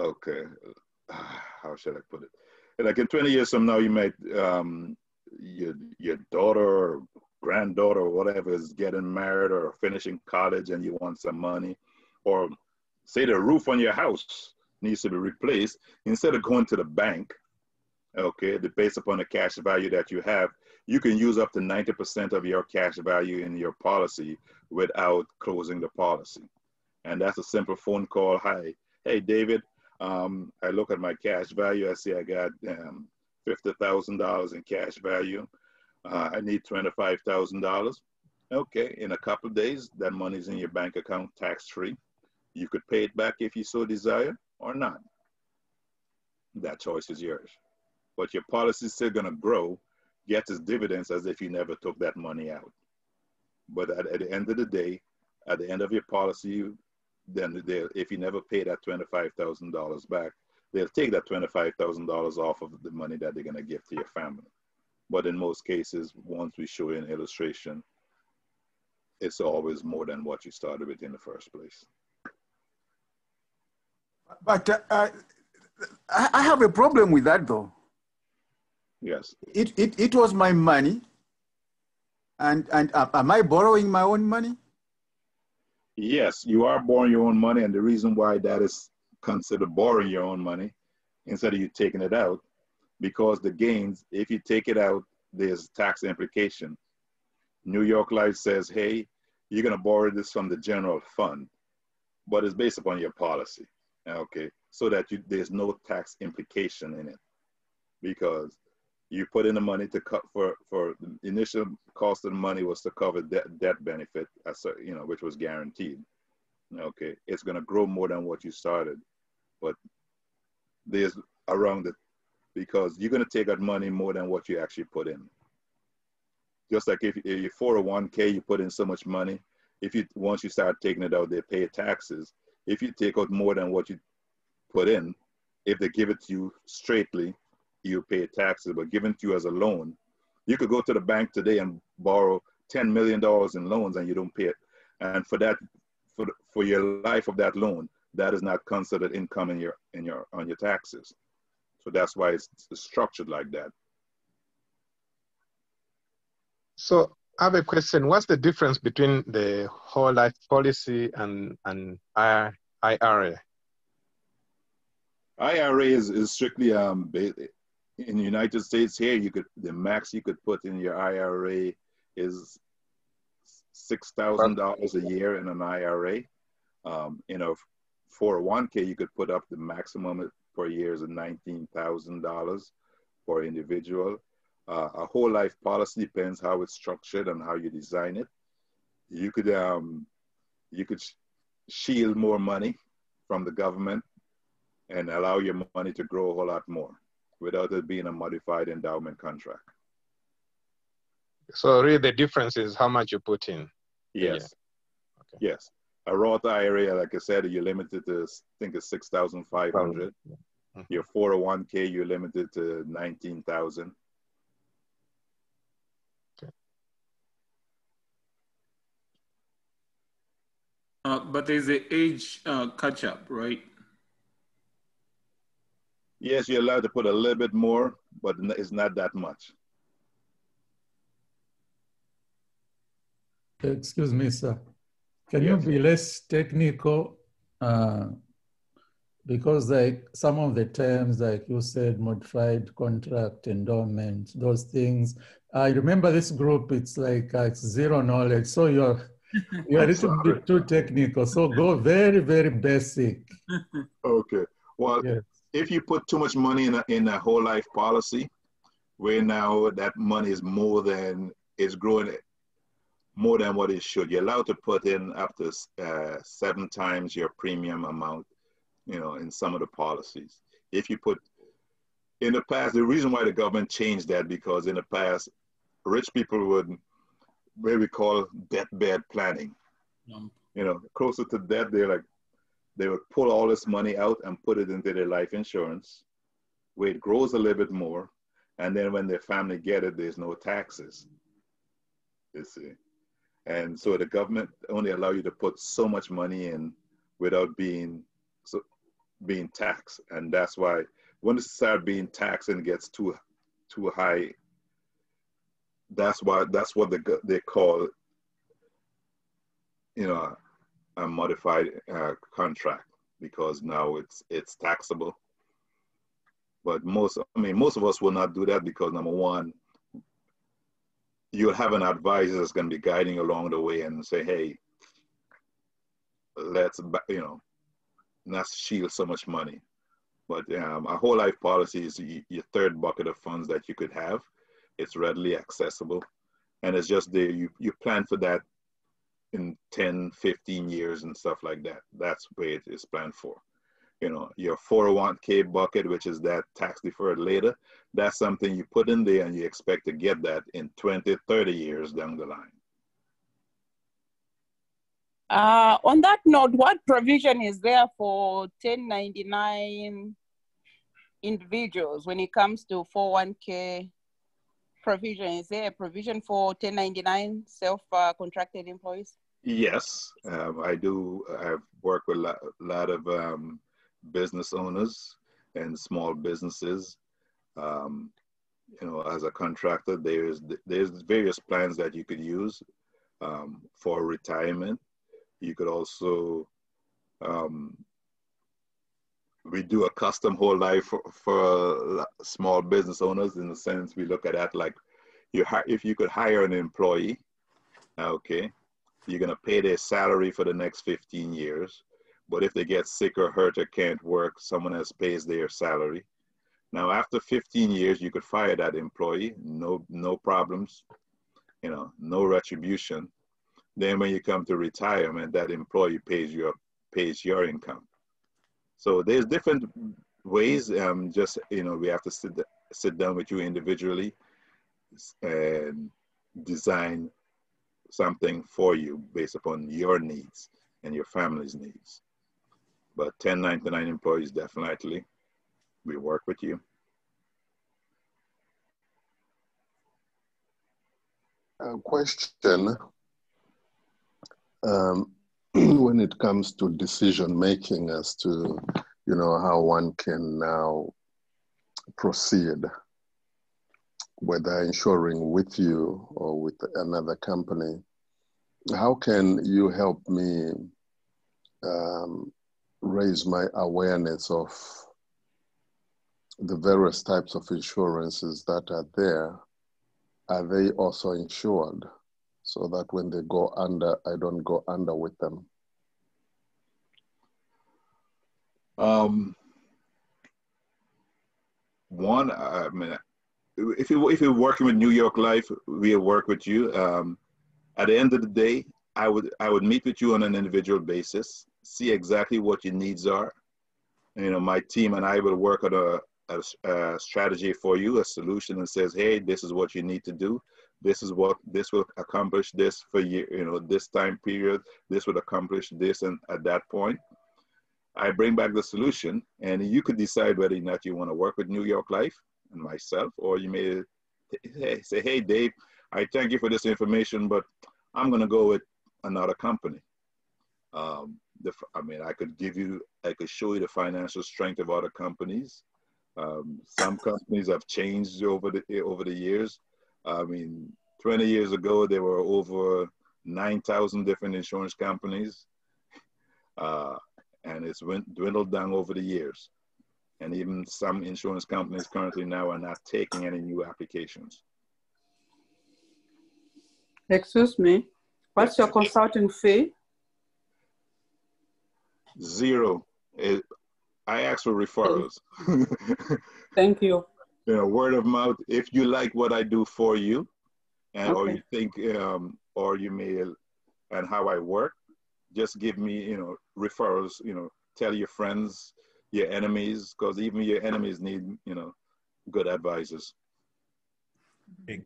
S3: okay, how should I put it? Like in 20 years from now, you might, um, your, your daughter or granddaughter or whatever is getting married or finishing college and you want some money, or say the roof on your house needs to be replaced, instead of going to the bank, okay, based upon the cash value that you have, you can use up to 90% of your cash value in your policy without closing the policy. And that's a simple phone call. Hi, hey, David, um, I look at my cash value. I see I got um, $50,000 in cash value. Uh, I need $25,000. Okay, in a couple days, that money's in your bank account tax free. You could pay it back if you so desire or not. That choice is yours. But your policy is still gonna grow, get its dividends as if you never took that money out. But at, at the end of the day, at the end of your policy, then they'll, if you never pay that $25,000 back, they'll take that $25,000 off of the money that they're gonna give to your family. But in most cases, once we show you an illustration, it's always more than what you started with in the first place.
S4: But uh, uh I have a problem with that though.
S3: Yes.
S4: It, it, it was my money. And, and uh, am I borrowing my own money?
S3: Yes, you are borrowing your own money. And the reason why that is considered borrowing your own money instead of you taking it out, because the gains, if you take it out, there's tax implication. New York Life says, hey, you're going to borrow this from the general fund, but it's based upon your policy. Okay, so that you, there's no tax implication in it because you put in the money to cut for for the initial cost of the money was to cover debt, debt benefit, as a, you know, which was guaranteed. Okay, it's going to grow more than what you started, but there's around it because you're going to take out money more than what you actually put in. Just like if, if your 401k, you put in so much money. If you once you start taking it out, they pay taxes if you take out more than what you put in, if they give it to you straightly, you pay taxes, but given to you as a loan, you could go to the bank today and borrow $10 million in loans and you don't pay it. And for that, for, for your life of that loan, that is not considered income in your, in your, on your taxes. So that's why it's, it's structured like that.
S9: So I have a question. What's the difference between the whole life policy and, and IRA?
S3: IRA is, is strictly um, in the United States here, you could the max you could put in your IRA is six thousand dollars a year in an IRA. Um, in a 401k, you could put up the maximum per year is nineteen thousand dollars for individual. Uh, a whole life policy depends how it's structured and how you design it. You could um, you could sh shield more money from the government and allow your money to grow a whole lot more without it being a modified endowment contract.
S9: So really the difference is how much you put in.
S3: Yes. Okay. Yes. A Roth IRA, like I said, you're limited to, I think it's 6,500. Mm-hmm. Your 401k, you're limited to 19,000.
S1: Uh, but there's a age uh, catch up, right?
S3: Yes, you're allowed to put a little bit more, but it's not that much.
S10: Excuse me, sir. Can yes. you be less technical? Uh, because like some of the terms, like you said, modified contract, endowment, those things. I remember this group, it's like uh, it's zero knowledge. So you're you're a little bit too technical. So go very, very basic.
S3: Okay. Well, yes if you put too much money in a, in a whole life policy, where now that money is more than is growing more than what it should. You're allowed to put in up to uh, seven times your premium amount, you know, in some of the policies. if you put in the past, the reason why the government changed that because in the past, rich people would what we call deathbed planning.
S1: Um,
S3: You know, closer to death, they're like they would pull all this money out and put it into their life insurance, where it grows a little bit more, and then when their family get it, there's no taxes. You see, and so the government only allow you to put so much money in without being so being taxed, and that's why when it starts being taxed and gets too too high, that's why that's what they they call you know a modified uh, contract because now it's it's taxable. But most, I mean, most of us will not do that because number one, you'll have an advisor that's going to be guiding along the way and say, hey, let's, you know, not shield so much money. But um, a whole life policy is your third bucket of funds that you could have. It's readily accessible. And it's just there, you, you plan for that in 10, 15 years and stuff like that. That's where it is planned for. You know, your 401k bucket, which is that tax deferred later, that's something you put in there and you expect to get that in 20, 30 years down the line.
S6: Uh, on that note, what provision is there for 1099 individuals when it comes to 401k provision? Is there a provision for 1099 self-contracted employees?
S3: Yes, um, I do. I've worked with a lot, lot of um, business owners and small businesses. Um, you know, as a contractor, there's there's various plans that you could use um, for retirement. You could also um, we do a custom whole life for, for small business owners. In the sense, we look at that like you if you could hire an employee, okay, you're going to pay their salary for the next 15 years. But if they get sick or hurt or can't work, someone else pays their salary. Now, after 15 years, you could fire that employee, no, no problems, you know, no retribution. Then when you come to retirement, that employee pays your, pays your income. So there's different ways. Um, just, you know, we have to sit, sit down with you individually and design something for you based upon your needs and your family's needs. But 1099 employees, definitely, we work with you.
S11: A question um, when it comes to decision making as to you know how one can now proceed whether insuring with you or with another company how can you help me um, raise my awareness of the various types of insurances that are there? Are they also insured so that when they go under i don't go under with them?
S3: Um, one, I mean, if you if you're working with New York Life, we'll work with you. Um, at the end of the day, I would I would meet with you on an individual basis, see exactly what your needs are. You know, my team and I will work on a, a, a strategy for you, a solution that says, hey, this is what you need to do. This is what this will accomplish this for you. You know, this time period, this would accomplish this, and at that point. I bring back the solution, and you could decide whether or not you want to work with New York Life and myself, or you may say, "Hey, Dave, I thank you for this information, but I'm going to go with another company." Um, the, I mean, I could give you, I could show you the financial strength of other companies. Um, some companies have changed over the over the years. I mean, 20 years ago, there were over 9,000 different insurance companies. Uh, and it's dwindled down over the years. And even some insurance companies currently now are not taking any new applications.
S7: Excuse me, what's your consulting fee?
S3: Zero. It, I ask for referrals.
S7: Thank you.
S3: you know, word of mouth. If you like what I do for you, and or you think, um, or you may, and how I work, just give me, you know, referrals. You know, tell your friends, your enemies, because even your enemies need, you know, good advisors.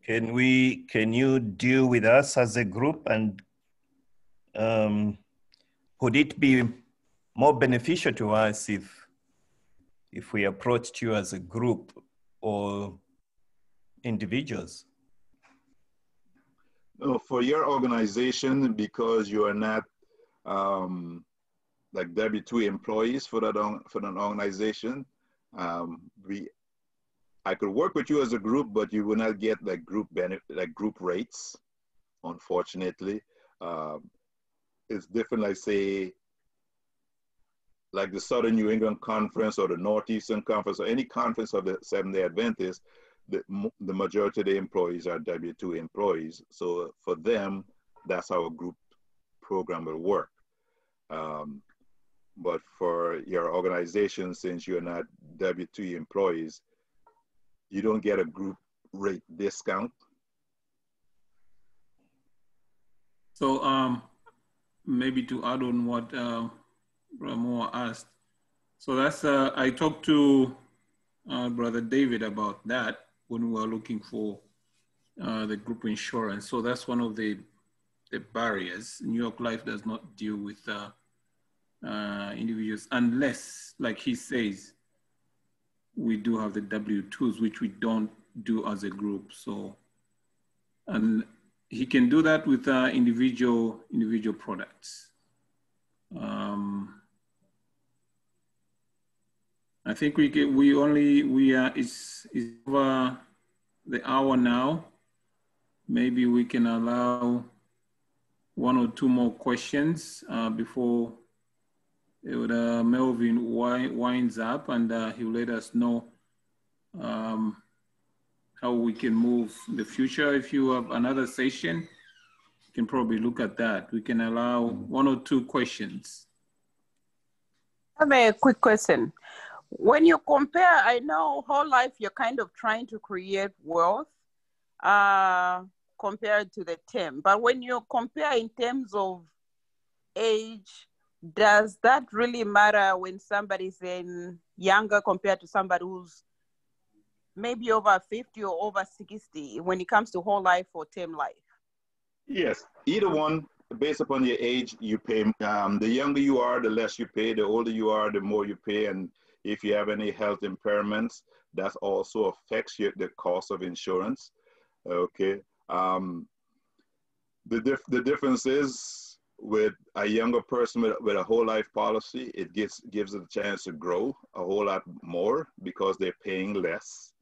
S2: Can we, can you deal with us as a group and um, would it be more beneficial to us if, if we approached you as a group or individuals?
S3: No, for your organization, because you are not um, like W2 employees for that, for that organization, um, we I could work with you as a group, but you will not get like group benefit, like group rates, unfortunately. Um, it's different, like say, like the Southern New England Conference or the Northeastern Conference or any conference of the Seventh-day Adventists, the, the majority of the employees are W-2 employees. So for them, that's how a group program will work. Um, but for your organization, since you're not W-2 employees, you don't get a group rate discount.
S1: So um, maybe to add on what uh, Ramo asked. So that's, uh, I talked to uh, Brother David about that when we were looking for uh, the group insurance. So that's one of the, the barriers. New York Life does not deal with uh, individuals unless, like he says, we do have the W-2s, which we don't do as a group. So, and he can do that with uh, individual individual products. Um, I think we get, we only we are it's, it's over the hour now. Maybe we can allow one or two more questions uh, before uh, Melvin winds up and uh, he'll let us know um, how we can move in the future. If you have another session, you can probably look at that. We can allow one or two questions.
S6: I have a quick question. When you compare, I know whole life you're kind of trying to create wealth uh, compared to the term, but when you compare in terms of age, does that really matter when somebody's in younger compared to somebody who's maybe over 50 or over 60 when it comes to whole life or term life?
S3: Yes, either one based upon your age, you pay. Um, the younger you are, the less you pay. The older you are, the more you pay. And if you have any health impairments, that also affects your, the cost of insurance. Okay. Um, the, dif- the difference is with a younger person with, with a whole life policy, it gives, gives it a chance to grow a whole lot more because they're paying less.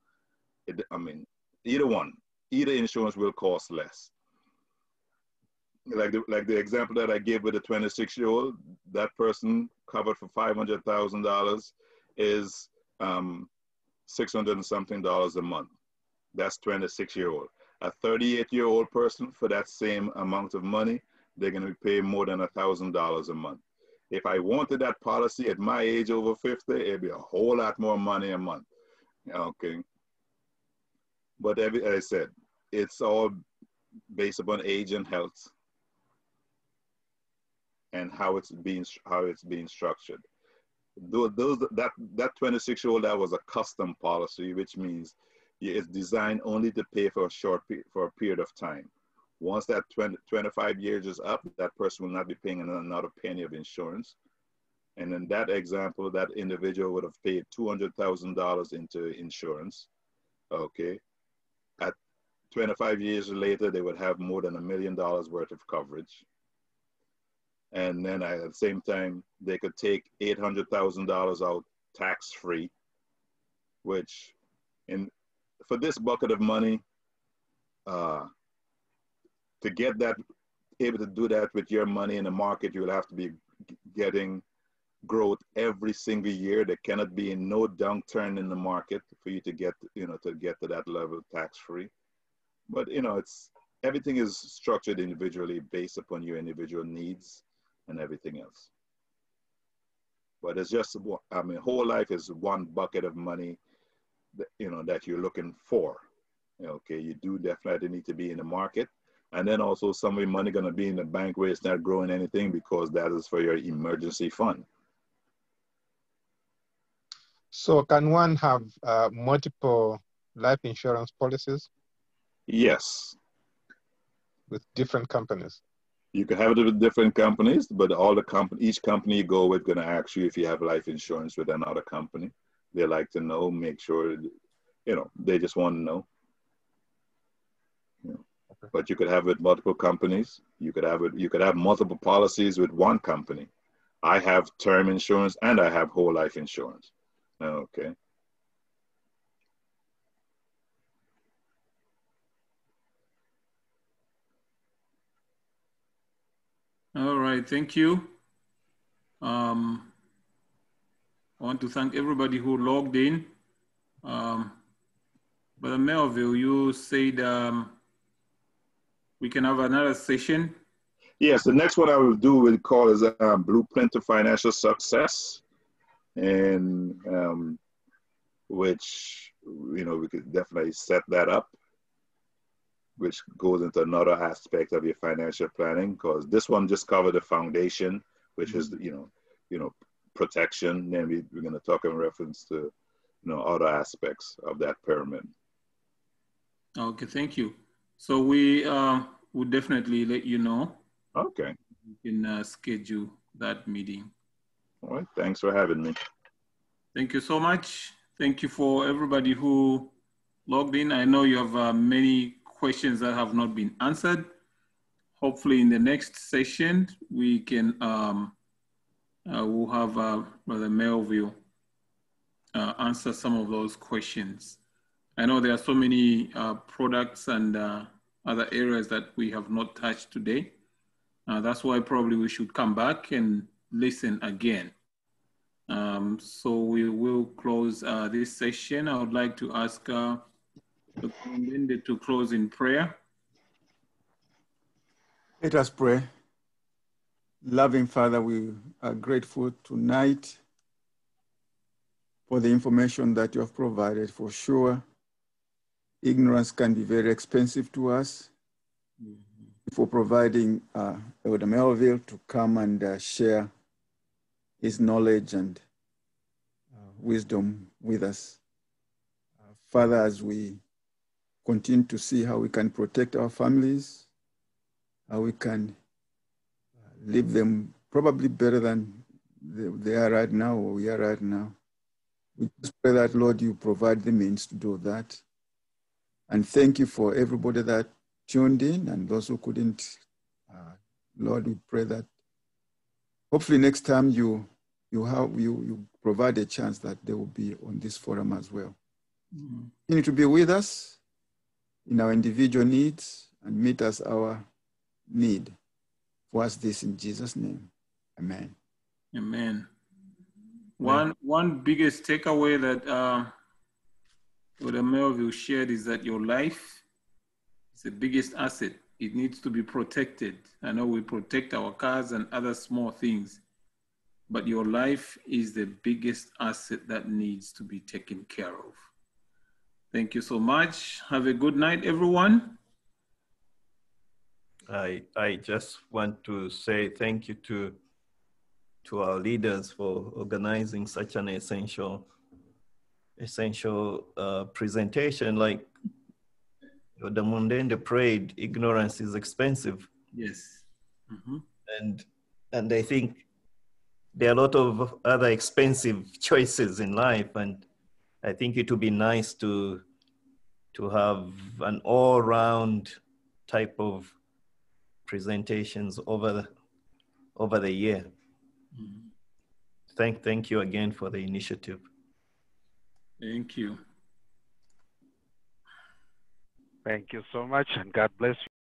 S3: It, I mean, either one, either insurance will cost less. Like the, like the example that I gave with the 26 year old, that person covered for $500,000 is um, 600 and something dollars a month. That's 26 year old. A 38 year old person for that same amount of money, they're going to pay more than a thousand dollars a month. If I wanted that policy at my age over 50, it'd be a whole lot more money a month. Okay. But every, as I said, it's all based upon age and health and how it's being how it's being structured those that that 26 year old that was a custom policy, which means it's designed only to pay for a short for a period of time. Once that 20, 25 years is up, that person will not be paying another penny of insurance. And in that example, that individual would have paid $200,000 into insurance. Okay. At 25 years later, they would have more than a million dollars worth of coverage and then at the same time they could take eight hundred thousand dollars out tax free, which in for this bucket of money, uh, to get that able to do that with your money in the market, you will have to be getting growth every single year. There cannot be no downturn in the market for you to get you know to get to that level tax free. But you know it's everything is structured individually based upon your individual needs and everything else. But it's just, I mean, whole life is one bucket of money, that, you know, that you're looking for. Okay, you do definitely need to be in the market. And then also some of your money gonna be in the bank where it's not growing anything because that is for your emergency fund.
S9: So can one have uh, multiple life insurance policies
S3: Yes,
S9: with different companies?
S3: you can have it with different companies, but all the company, each company you go with, gonna ask you if you have life insurance with another company. They like to know, make sure, you know, they just want to know. But you could have it with multiple companies. You could have it. You could have multiple policies with one company. I have term insurance and I have whole life insurance. Okay.
S1: All right, thank you. Um, I want to thank everybody who logged in. Um, Brother Melville, you said um, we can have another session.
S3: Yes, the next one I will do will call is uh, Blueprint to Financial Success, and um, which you know we could definitely set that up, which goes into another aspect of your financial planning. Because this one just covered the foundation, which is you know you know protection. Then we, we're going to talk in reference to you know other aspects of that pyramid.
S1: Okay, thank you. So we uh, will definitely let you know.
S3: Okay.
S1: We can uh, schedule that meeting.
S3: All right. Thanks for having me.
S1: Thank you so much. Thank you for everybody who logged in. I know you have uh, many questions that have not been answered. Hopefully, in the next session, we can um, uh, we'll have uh, Brother Melville uh, answer some of those questions. I know there are so many uh, products and uh, other areas that we have not touched today. Uh, that's why probably we should come back and listen again. Um, so we will close uh, this session. I would like to ask uh, to close in prayer.
S4: Let us pray. Loving Father, we are grateful tonight for the information that you have provided. For sure, ignorance can be very expensive to us. For providing uh, Elder Melville to come and uh, share his knowledge and uh, wisdom with us. Uh, Father, as we continue to see how we can protect our families, how we can leave them probably better than they, they are right now or we are right now. We just pray that, Lord, you provide the means to do that. And thank you for everybody that tuned in and those who couldn't. Uh, Lord, we pray that hopefully next time you you have you you provide a chance that they will be on this forum as well.
S1: Mhm.
S4: You need to be with us in our individual needs and meet us our need. For us this in Jesus' name. Amen.
S1: Amen. One one biggest takeaway that uh, Brother Melville shared is that your life is the biggest asset. It needs to be protected. I know we protect our cars and other small things, but your life is the biggest asset that needs to be taken care of. Thank you so much. Have a good night, everyone.
S2: I, I just want to say thank you to, to our leaders for organizing such an essential, essential uh, presentation. Like the Mundende prayed, ignorance is expensive.
S1: Yes. Mhm.
S2: And, and I think there are a lot of other expensive choices in life. And I think it would be nice to, to have an all round type of presentations over the, over the year.
S1: Mhm.
S2: Thank, thank you again for the initiative.
S1: Thank you.
S8: Thank you so much, and God bless you.